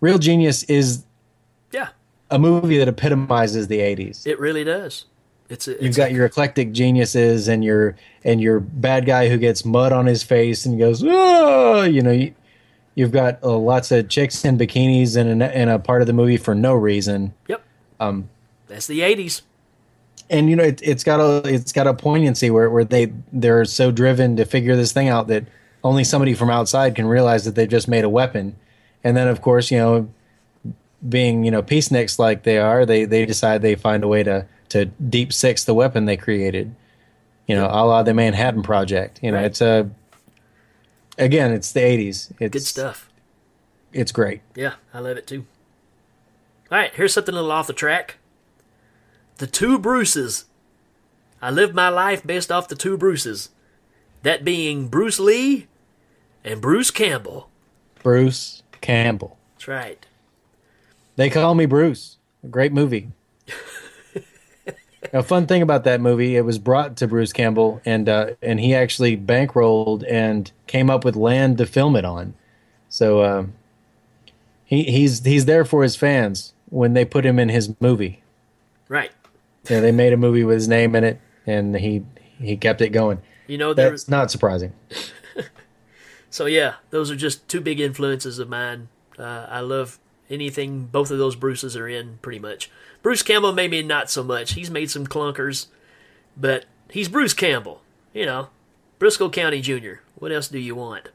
Real Genius is Yeah, a movie that epitomizes the '80s. it really does. It's a, You've got a- your eclectic geniuses and your and your bad guy who gets mud on his face and goes, oh, you know. You, you've got uh, lots of chicks in bikinis in a, in a part of the movie for no reason. yep. Um, That's the '80s. and you know it, it's got a it's got a poignancy where where they they're so driven to figure this thing out that only somebody from outside can realize that they've just made a weapon, and then of course you know being you know peaceniks like they are they they decide they find a way to to deep six the weapon they created, you know, a la the Manhattan Project. You know, Right. it's a again it's the eighties. It's Good stuff. It's great. Yeah, I love it too. All right, here's something a little off the track. The two Bruces. I lived my life based off the two Bruces. That being Bruce Lee and Bruce Campbell. Bruce Campbell. That's right. They call me Bruce. A great movie. A fun thing about that movie, it was brought to Bruce Campbell, and uh, and he actually bankrolled and came up with land to film it on. So um, he he's he's there for his fans when they put him in his movie. Right. Yeah, they made a movie with his name in it, and he he kept it going. You know, That's not surprising. So yeah, those are just two big influences of mine. Uh, I love anything both of those Bruces are in, pretty much. Bruce Campbell maybe not so much. He's made some clunkers, but he's Bruce Campbell. You know, Brisco County Jr. What else do you want?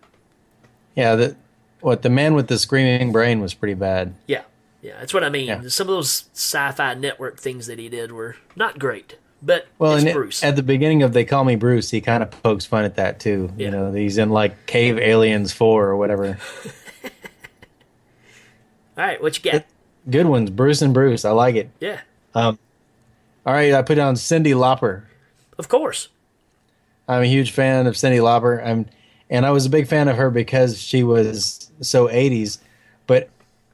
Yeah, the what the man with the screaming brain was pretty bad. Yeah, yeah, that's what I mean. Yeah. Some of those sci-fi network things that he did were not great, but Well, it's and Bruce. at the beginning of They Call Me Bruce, he kind of pokes fun at that too. Yeah. You know, he's in like Cave Aliens 4 or whatever. All right, what you got? Good ones, Bruce and Bruce. I like it. Yeah, Um, all right, I put down Cyndi Lauper. of course. I'm a huge fan of Cyndi Lauper. I'm, and I was a big fan of her because she was so 80s. But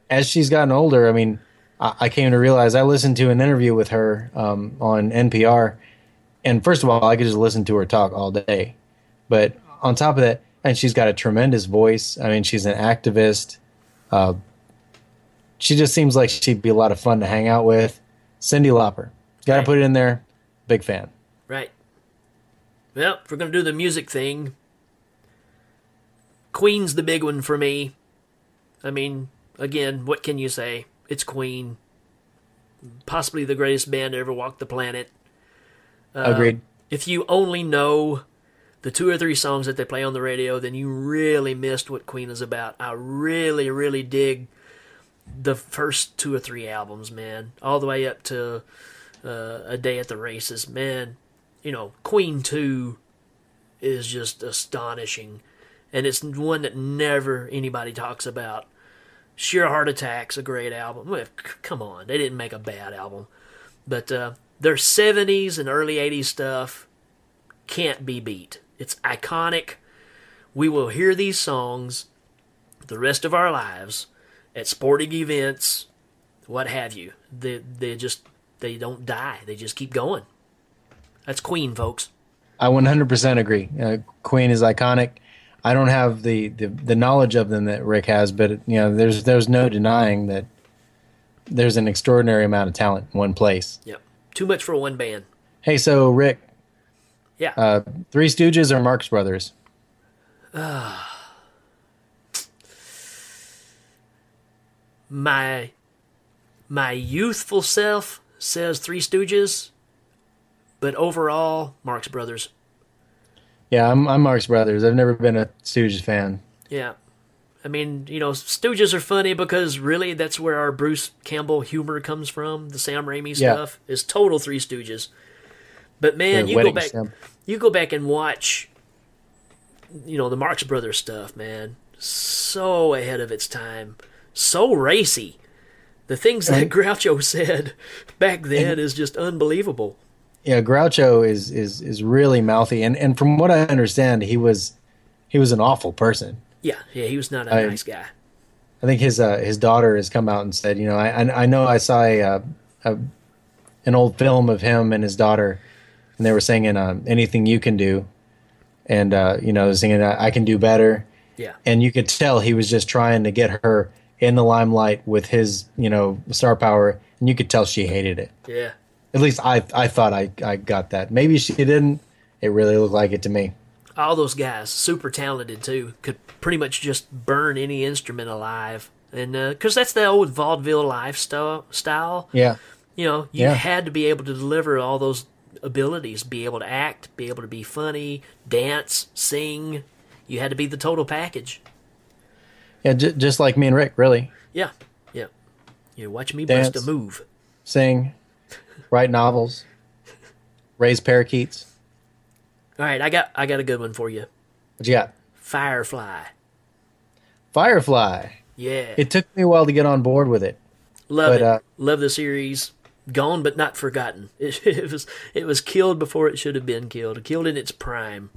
as she's gotten older, I mean, I, I came to realize I listened to an interview with her um, on NPR. And first of all, I could just listen to her talk all day. But on top of that, and she's got a tremendous voice. I mean, she's an activist. Uh, she just seems like she'd be a lot of fun to hang out with. Cyndi Lauper. Got to Right. put it in there. Big fan. Right. Well, if we're going to do the music thing, Queen's the big one for me. I mean, again, what can you say? It's Queen. Possibly the greatest band to ever walk the planet. Uh, Agreed. If you only know the two or three songs that they play on the radio, then you really missed what Queen is about. I really, really dig the first two or three albums, man, all the way up to uh, A Day at the Races. Man, you know, Queen 2 is just astonishing. And it's one that never anybody talks about. Sheer Heart Attack's a great album. Well, come on, they didn't make a bad album, but uh, their '70s and early '80s stuff can't be beat. It's iconic. We will hear these songs the rest of our lives at sporting events, what have you. They they just they don't die. They just keep going. That's Queen, folks. I 100% agree. Uh, Queen is iconic. I don't have the, the, the knowledge of them that Rik has, but you know, there's there's no denying that there's an extraordinary amount of talent in one place. Yep. Too much for one band. Hey, so Rik, Yeah. uh, Three Stooges or Marx Brothers? My my youthful self says Three Stooges, but overall, Marx Brothers. Yeah, I'm I'm Marx Brothers. I've never been a Stooges fan. Yeah. I mean, you know, Stooges are funny because really that's where our Bruce Campbell humor comes from. The Sam Raimi Yeah. stuff is total Three Stooges. But man, you go back, you go back and watch, you know, the Marx Brothers stuff. Man, so ahead of its time, so racy. The things that Groucho said back then is just unbelievable. Yeah, Groucho is is is really mouthy, and and from what I understand, he was he was an awful person. Yeah, yeah, he was not a I- nice guy. I think his uh, his daughter has come out and said, you know, I I, I know I saw a, uh, a an old film of him and his daughter, and they were singing uh, "Anything You Can Do," and uh, you know, singing "I I Can Do Better," Yeah, and you could tell he was just trying to get her in the limelight with his you know star power, and you could tell she hated it. yeah. At least I I thought I I got that. Maybe she didn't. It really looked like it to me. all those guys super talented too could pretty much just burn any instrument alive and uh, because that's the old vaudeville lifestyle style Yeah. you know you Yeah. had to be able to deliver all those abilities be able to act be able to be funny dance sing you had to be the total package Yeah, j- just like me and Rik, really. yeah yeah you know, watch me Dance. bust a move Sing, write novels, raise parakeets. all right i got i got a good one for you What you got? firefly Firefly. yeah It took me a while to get on board with it. Love But, it. uh, Love the series. Gone but not forgotten. It, it was it was killed before it should have been killed. Killed in its prime.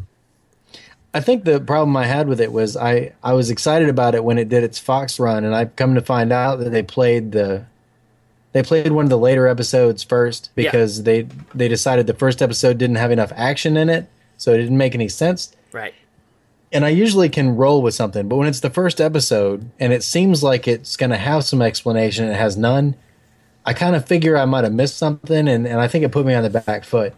I think the problem I had with it was I, I was excited about it when it did its Fox run, and I've come to find out that they played the they played one of the later episodes first Yeah. because they they decided the first episode didn't have enough action in it, so it didn't make any sense. Right. and I usually can roll with something, but when it's the first episode and it seems like it's going to have some explanation and it has none, I kind of figure I might have missed something, and, and I think it put me on the back foot.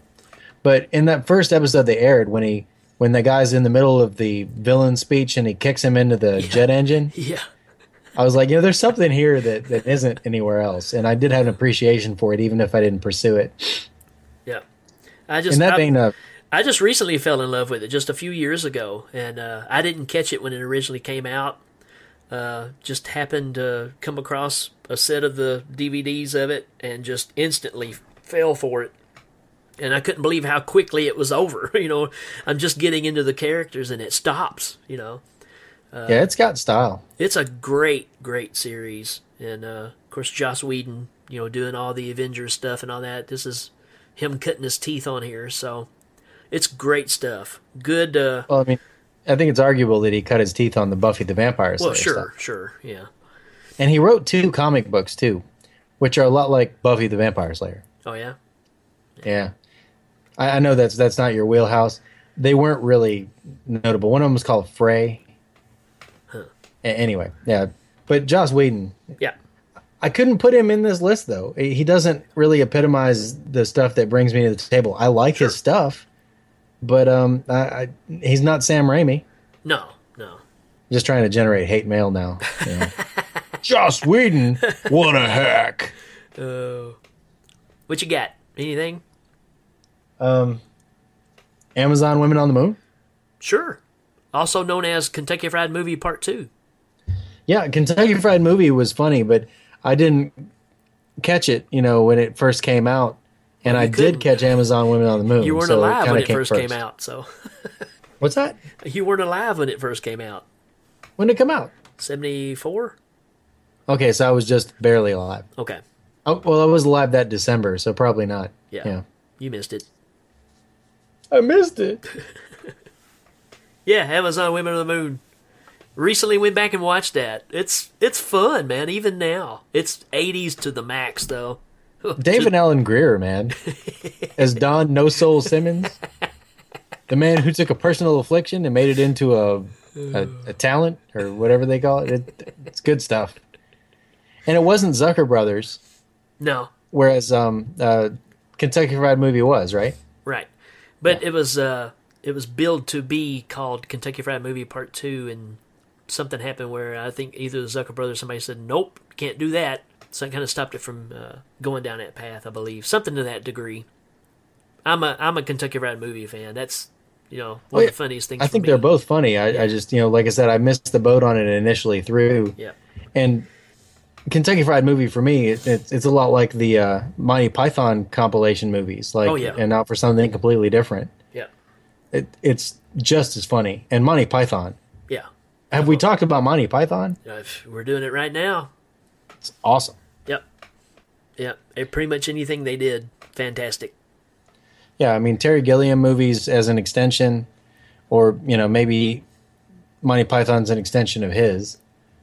But in that first episode they aired, when he when the guy's in the middle of the villain speech and he kicks him into the jet engine, Yeah. I was like, you know, there's something here that, that isn't anywhere else, and I did have an appreciation for it, even if I didn't pursue it. Yeah. I just In that I, vein, uh, I just recently fell in love with it just a few years ago, and uh, I didn't catch it when it originally came out. Uh, just happened to come across a set of the DVDs of it, and just instantly fell for it. And I couldn't believe how quickly it was over. You know, I'm just getting into the characters, and it stops. You know, yeah, it's got style. it's a great, great series, and uh, of course Joss Whedon, you know, doing all the Avengers stuff and all that. This is him cutting his teeth on here, so it's great stuff. Good. Uh, Well, I mean, I think it's arguable that he cut his teeth on the Buffy the Vampire Slayer well, sure, stuff. sure, yeah. And he wrote two comic books too, which are a lot like Buffy the Vampire Slayer. Oh yeah, Yeah, I, I know that's that's not your wheelhouse. They weren't really notable. One of them was called Fray. A- anyway, yeah, but Joss Whedon, yeah. I couldn't put him in this list though. He doesn't really epitomize the stuff that brings me to the table. I like his stuff, but um, I, I, he's not Sam Raimi. No, no. Just trying to generate hate mail now. you know. Joss Whedon, what a hack! Uh, what you got? Anything? Um, Amazon Women on the Moon. Sure. Also known as Kentucky Fried Movie Part Two. Yeah, Kentucky Fried Movie was funny, but I didn't catch it. You know when it first came out, and I did couldn't. catch Amazon Women on the Moon. You weren't so alive when kinda it first came out, so What's that? you weren't alive when it first came out. When did it come out? Seventy four. Okay, so I was just barely alive. Okay. Oh, well, I was alive that December, so probably not. Yeah. Yeah. You missed it. I missed it. Yeah, Amazon Women of the Moon. Recently went back and watched that. It's it's fun, man, even now. It's 80s to the max though. David Alan Grier, man, as Don No Soul Simmons, the man who took a personal affliction and made it into a a, a talent or whatever they call it. it. It's good stuff. And it wasn't Zucker Brothers, No, whereas um, uh, Kentucky Fried Movie was right. right. But it was uh it was billed to be called Kentucky Fried Movie Part 2 and something happened where I think either the Zucker brothers or somebody said, "Nope, can't do that." So it kind of stopped it from uh, going down that path, I believe. Something to that degree. I'm a I'm a Kentucky Fried Movie fan. That's you know one Well, of the funniest things. I think me. they're both funny. I, I just, you know, like I said, I missed the boat on it initially through. Yeah. And Kentucky Fried Movie for me, it, it's it's a lot like the uh, Monty Python compilation movies, like, Oh, yeah. and not for something completely different. Yeah. It, it's just as funny. And Monty Python. Yeah. Have we talked about Monty Python? We're doing it right now. It's awesome. Yep. Yep. Pretty much anything they did, fantastic. Yeah, I mean Terry Gilliam movies as an extension, or you know maybe Monty Python's an extension of his.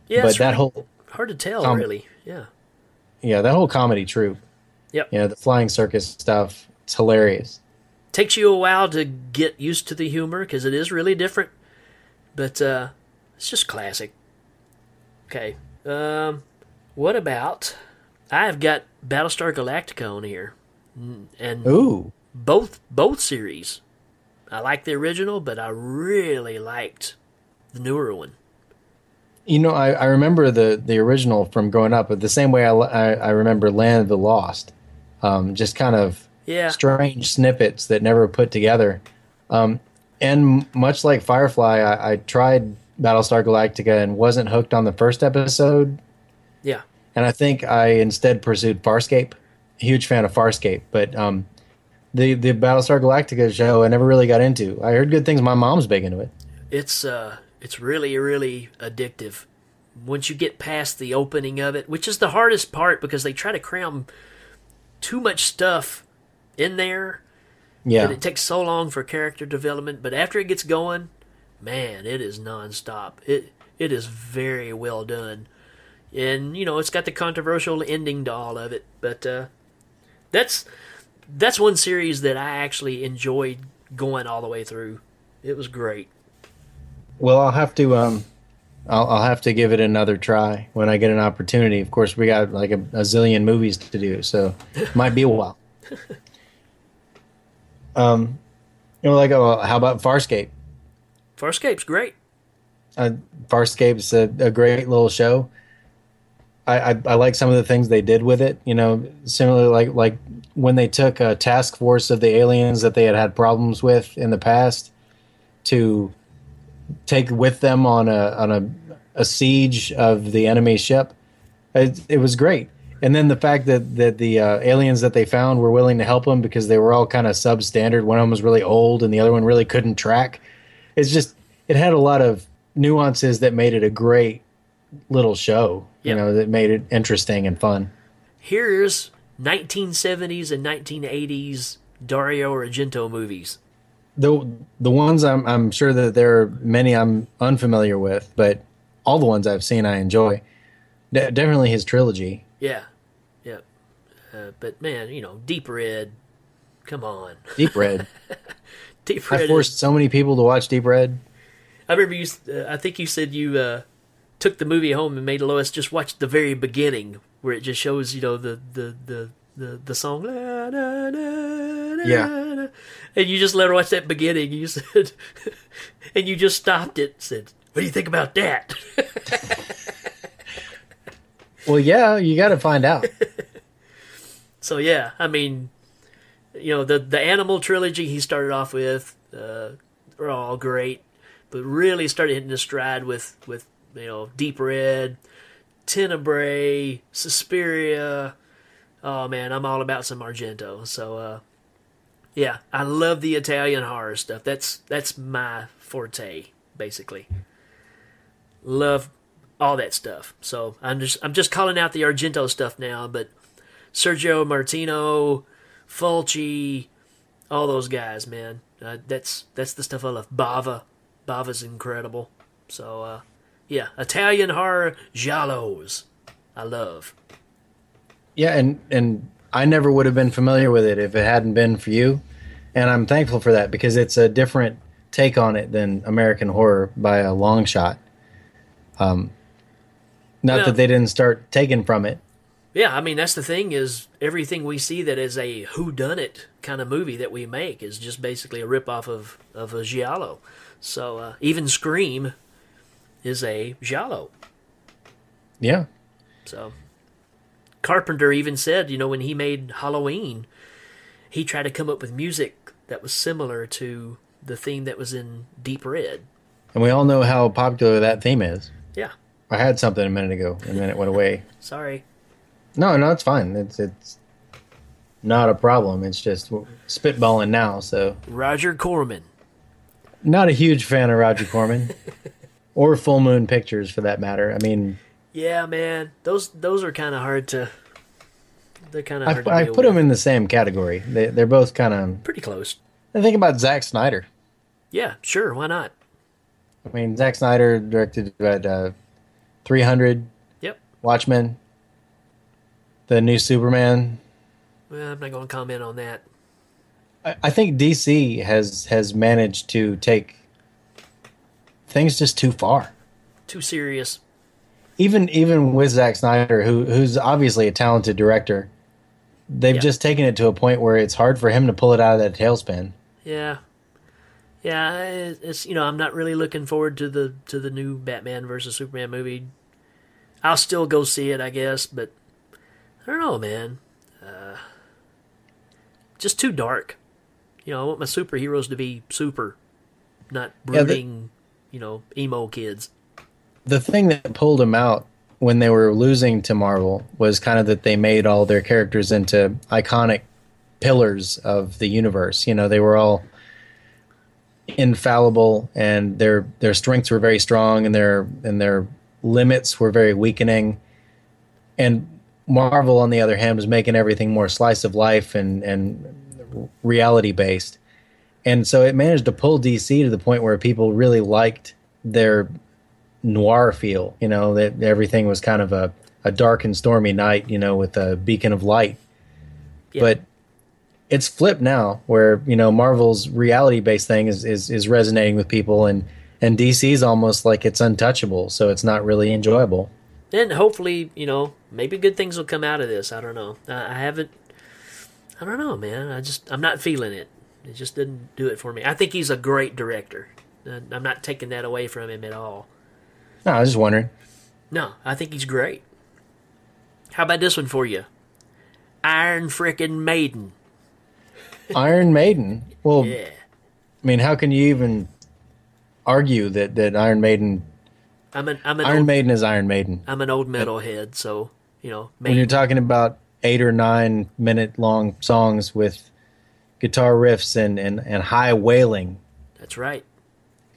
Yeah, but that really whole hard to tell, um, really. Yeah. yeah that whole comedy troupe. Yep. You know the flying circus stuff. It's hilarious. Takes you a while to get used to the humor because it is really different, but uh, it's just classic. Okay. Um, what about? I've got Battlestar Galactica on here, and Ooh. both both series. I like the original, but I really liked the newer one. You know, I, I remember the, the original from growing up, but the same way I, I, I remember Land of the Lost. Um, just kind of Yeah. strange snippets that never put together. Um, and much like Firefly, I, I tried Battlestar Galactica and wasn't hooked on the first episode. Yeah. And I think I instead pursued Farscape. Huge fan of Farscape, but um, the the Battlestar Galactica show I never really got into. I heard good things. My mom's big into it. it's uh it's really really addictive. Once you get past the opening of it which is the hardest part because they try to cram too much stuff in there Yeah, and it takes so long for character development but after it gets going man it is nonstop. It it is very well done. And you know it's got the controversial ending to all of it but uh that's that's one series that i actually enjoyed going all the way through. It was great Well, I'll have to um, I'll, I'll have to give it another try when I get an opportunity. Of course, we got like a, a zillion movies to do, so it might be a while. Um, you know, like uh, how about Farscape? Farscape's great. Uh, Farscape's a, a great little show. I, I I like some of the things they did with it. You know, similarly like like when they took a task force of the aliens that they had had problems with in the past to take with them on a on a, a siege of the enemy ship. It, it was great. And then the fact that that the uh, aliens that they found were willing to help them because they were all kind of substandard. One of them was really old, and the other one really couldn't track. It's just it had a lot of nuances that made it a great little show. You know, that made it interesting and fun. Here's 1970s and 1980s Dario Argento movies. The the ones I'm I'm sure that there are many I'm unfamiliar with, but all the ones I've seen I enjoy. De- definitely his trilogy. Yeah, yeah. Uh, but man, you know, Deep Red. Come on, Deep Red. Deep Red. I forced Is, so many people to watch Deep Red. I remember you. Uh, I think you said you uh, took the movie home and made Lois just watch the very beginning, where it just shows you know the the the the, the song. La, Yeah. And you just let her watch that beginning. You said, and you just stopped it. and Said, "What do you think about that?" Well, yeah, you got to find out. So yeah, I mean, you know, the the animal trilogy he started off with uh, are all great, but really started hitting the stride with with you know Deep Red, Tenebrae, Suspiria. Oh man, I'm all about some Argento. So uh, yeah, I love the Italian horror stuff. That's that's my forte, basically. Love all that stuff. So I'm just I'm just calling out the Argento stuff now, but Sergio Martino, Fulci, all those guys, man. Uh, that's that's the stuff I love. Bava, Bava's incredible. So uh, yeah, Italian horror giallos, I love. Yeah, and and I never would have been familiar with it if it hadn't been for you, and I'm thankful for that because it's a different take on it than American horror by a long shot. Um, not that they didn't start taking from it. Yeah, I mean that's the thing is everything we see that is a who done it kind of movie that we make is just basically a ripoff of of a giallo. So uh, even Scream is a giallo. Yeah, So Carpenter even said, you know, when he made Halloween, he tried to come up with music that was similar to the theme that was in Deep Red. and we all know how popular that theme is. Yeah, I had something a minute ago, and then it went away. sorry. No, no, it's fine. It's it's not a problem. It's just spitballing now. So Roger Corman. not a huge fan of Roger Corman or Full Moon Pictures for that matter. I mean, Yeah, man, those those are kind of hard to. They're kind of I, hard to I put them in the same category. They, they're both kind of. pretty close. I think about Zack Snyder. Yeah, sure, why not? I mean, Zack Snyder directed at uh, 300, Yep. Watchmen, the new Superman. Well, I'm not going to comment on that. I, I think DC has has managed to take things just too far. Too serious. Even even with Zack Snyder, who who's obviously a talented director, they've Yeah. just taken it to a point where it's hard for him to pull it out of that tailspin. Yeah, yeah. It's you know I'm not really looking forward to the to the new Batman versus Superman movie. I'll still go see it, I guess, but I don't know, man. Uh, just too dark. You know, I want my superheroes to be super, not Yeah, brooding. you know, emo kids. The thing that pulled them out when they were losing to Marvel was kind of that they made all their characters into iconic pillars of the universe. You know, they were all infallible and their their strengths were very strong and their and their limits were very weakening. And Marvel on the other hand was making everything more slice of life and and reality based. And so it managed to pull DC to the point where people really liked their noir feel. You know, that everything was kind of a, a dark and stormy night, you know, with a beacon of light. Yeah. But it's flipped now where, you know, Marvel's reality based thing is, is, is resonating with people and, and DC's almost like it's untouchable, so it's not really enjoyable. And hopefully, you know, maybe good things will come out of this. I don't know. I, I haven't. I don't know, man. I just I'm not feeling it. It just didn't do it for me. I think he's a great director. Uh, I'm not taking that away from him at all. No, I was just wondering. No, I think he's great. How about this one for you? Iron frickin' Maiden. Iron Maiden. Well, Yeah. I mean, how can you even argue that, that Iron Maiden I'm an I'm an Iron old, Maiden is Iron Maiden? I'm an old metalhead, so you know. when you're talking about eight or nine minute long songs with guitar riffs and, and, and high wailing. That's right.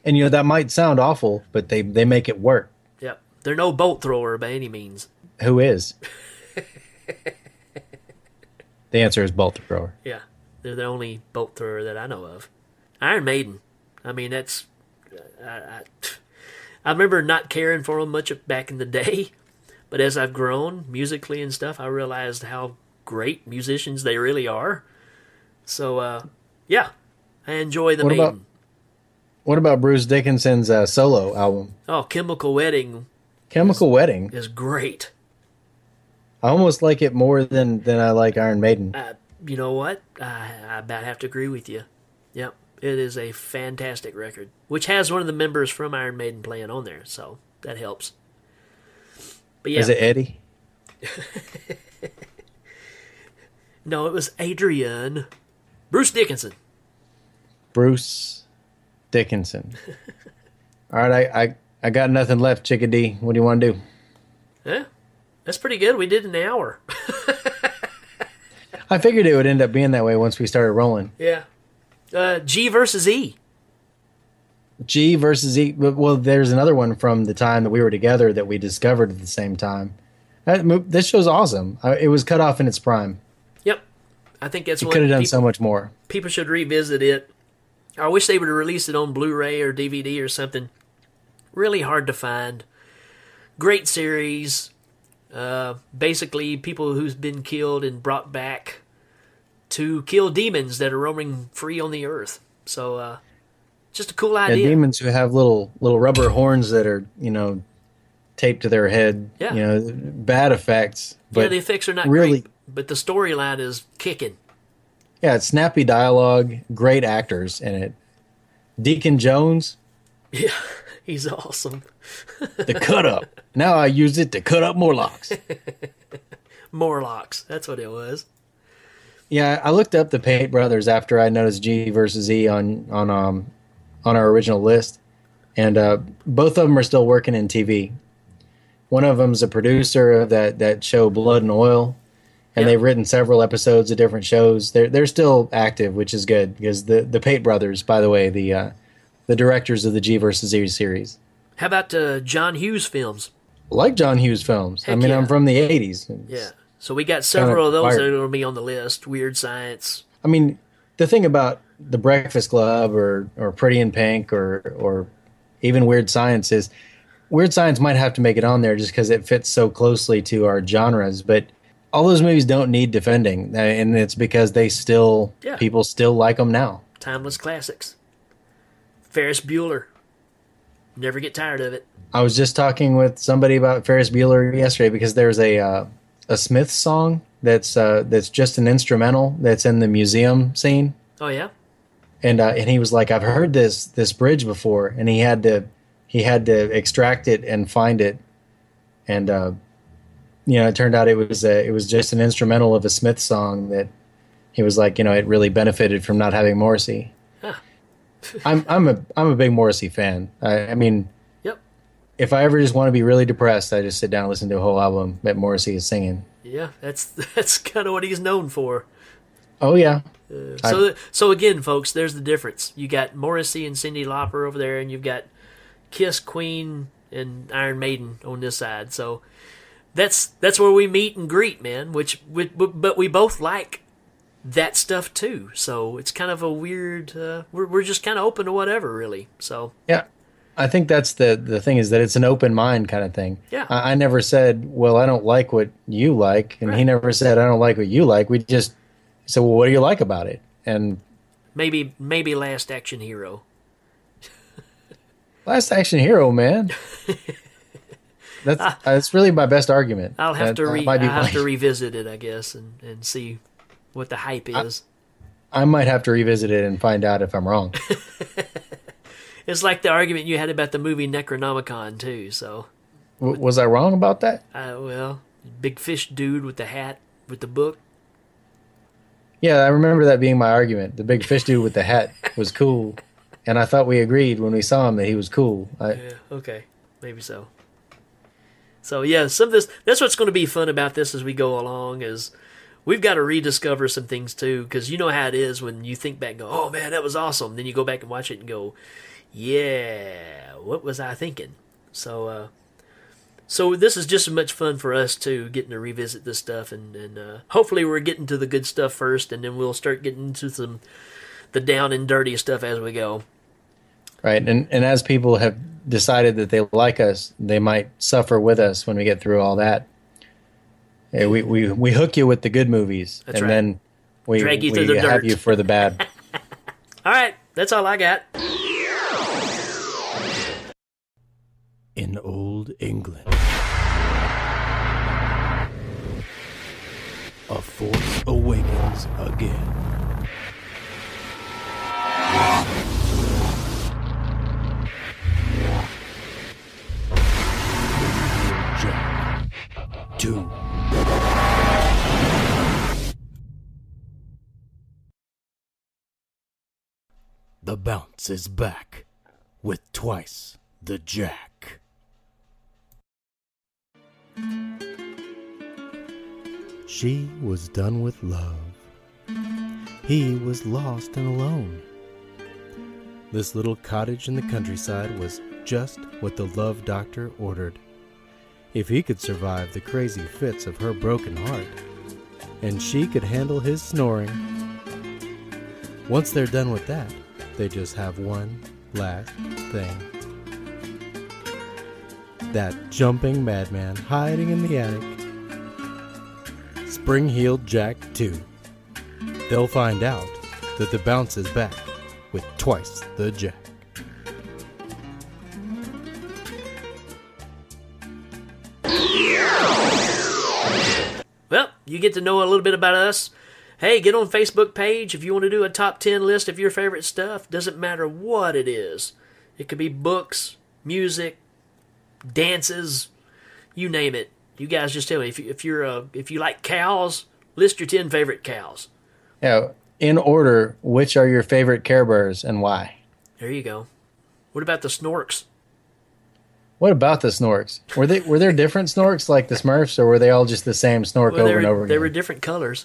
And you know that might sound awful, but they, they make it work. Yep. They're no bolt thrower by any means. Who is? the answer is bolt thrower. Yeah, they're the only bolt thrower that I know of. Iron Maiden. I mean, that's. I, I, I remember not caring for them much back in the day, but as I've grown musically and stuff, I realized how great musicians they really are. So, uh, yeah, I enjoy the What Maiden. about- What about Bruce Dickinson's uh, solo album, oh, Chemical Wedding Chemical Wedding? is great. I almost like it more than, than I like Iron Maiden. Uh, you know what? I, I about have to agree with you. Yep, it is a fantastic record, which has one of the members from Iron Maiden playing on there, so that helps. But yeah, Is it Eddie? no, it was Adrian, Bruce Dickinson. Bruce Dickinson. All right, I, I, I got nothing left, Chickadee. What do you want to do? Yeah, that's pretty good. We did an hour. I figured it would end up being that way once we started rolling. yeah, uh, G versus E. G versus E. Well, there's another one from the time that we were together that we discovered at the same time. That, this show's awesome. It was cut off in its prime. Yep. I think that's It could have done people, so much more. people should revisit it. I wish they would have released it on Blu-ray or DVD or something. Really hard to find. Great series. Uh, basically, people who's been killed and brought back to kill demons that are roaming free on the earth. So, uh, just a cool Yeah, idea. demons who have little little rubber horns that are you know taped to their head. Yeah. You know, bad effects. But yeah, the effects are not really, great, but the storyline is kicking. Yeah, it's snappy dialogue, great actors in it. Deacon Jones, Yeah, he's awesome. the cut up. now I use it to cut up Morlocks. Morlocks, that's what it was. Yeah, I looked up the Pate brothers after I noticed G versus E on on um on our original list, and uh, both of them are still working in TV. One of them's a producer of that that show Blood and Oil, and Yeah. they've written several episodes of different shows. They're they're still active, which is good because the the Pate brothers, by the way, the uh, the directors of the G versus E series, How about uh, John Hughes films? like John Hughes films. I mean, yeah. I'm from the '80s. Yeah. So we got several of those wired. that are going to be on the list. Weird Science. I mean, the thing about the Breakfast Club or or Pretty in Pink or or even Weird Science is Weird Science might have to make it on there just because it fits so closely to our genres, but all those movies don't need defending, uh, and it's because they still Yeah. people still like them now. Timeless classics. Ferris Bueller. Never get tired of it. I was just talking with somebody about Ferris Bueller yesterday because there's a uh, a Smith song that's uh, that's just an instrumental that's in the museum scene. Oh, yeah? and uh, and he was like, I've heard this this bridge before, and he had to he had to extract it and find it, and uh, you know, it turned out it was a, it was just an instrumental of a Smith song that he was like, you know, it really benefited from not having Morrissey. Huh. I'm I'm a I'm a big Morrissey fan. I, I mean, Yep. if I ever just want to be really depressed, I just sit down and listen to a whole album that Morrissey is singing. Yeah, that's that's kind of what he's known for. Oh yeah, uh, So, so again, folks, there's the difference. You got Morrissey and Cyndi Lauper over there, and you've got Kiss, Queen, and Iron Maiden on this side. So that's that's where we meet and greet, man. Which, we, but we both like that stuff too. So it's kind of a weird. Uh, we're we're just kind of open to whatever, really. So Yeah, I think that's the the thing is that it's an open mind kind of thing. Yeah. I, I never said, well, I don't like what you like, and he never said, I don't like what you like. We just said, well, what do you like about it? And maybe maybe Last Action Hero. Last Action Hero, man. That's that's really my best argument. I'll have That- to re- might I have to revisit it, I guess, and and see what the hype is. I might have to revisit it and find out if I'm wrong. It's like the argument you had about the movie Necronomicon too. So, W- was I wrong about that? uh, well, big fish dude with the hat with the book. Yeah, I remember that being my argument. The big fish dude with the hat was cool, and I thought we agreed when we saw him that he was cool. I, Yeah, okay, maybe so. So yeah, some of this. That's what's going to be fun about this as we go along. Is we've got to rediscover some things too, because you know how it is when you think back and go, "Oh man, that was awesome." Then you go back and watch it and go, "Yeah, what was I thinking?" So, uh, so this is just as much fun for us too, getting to revisit this stuff, and and uh, hopefully we're getting to the good stuff first, and then we'll start getting into some the down and dirty stuff as we go. right and and as people have decided that they like us they might suffer with us when we get through all that we we, we hook you with the good movies That's and right. then we, Drag you we through the have dirt. you for the bad All right, that's all I got. in old England. A force awakens again. Two. The bounce is back with twice the jack. She was done with love. He was lost and alone. This little cottage in the countryside was just what the love doctor ordered. If he could survive the crazy fits of her broken heart, and she could handle his snoring. Once they're done with that, they just have one last thing. That jumping madman hiding in the attic. Spring heeled Jack, too. They'll find out that the bounce is back with twice the Jack. Get to know a little bit about us. Hey, get on Facebook page if you want to do a top 10 list of your favorite stuff. Doesn't matter what it is. It could be books, music, dances, you name it. You guys just tell me if you, if you're uh, if you like cows, list your 10 favorite cows. Yeah, in order, which are your favorite Care Bears and why? There you go. What about the snorks? What about the Snorks? Were they were there different Snorks like the Smurfs, or were they all just the same Snork Well, over they and were, over they again? were different colors.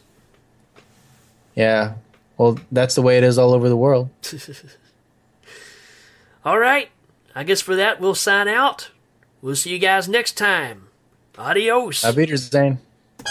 yeah. Well, that's the way it is all over the world. All right. I guess for that, we'll sign out. We'll see you guys next time. Adios. Auf Wiedersehen. So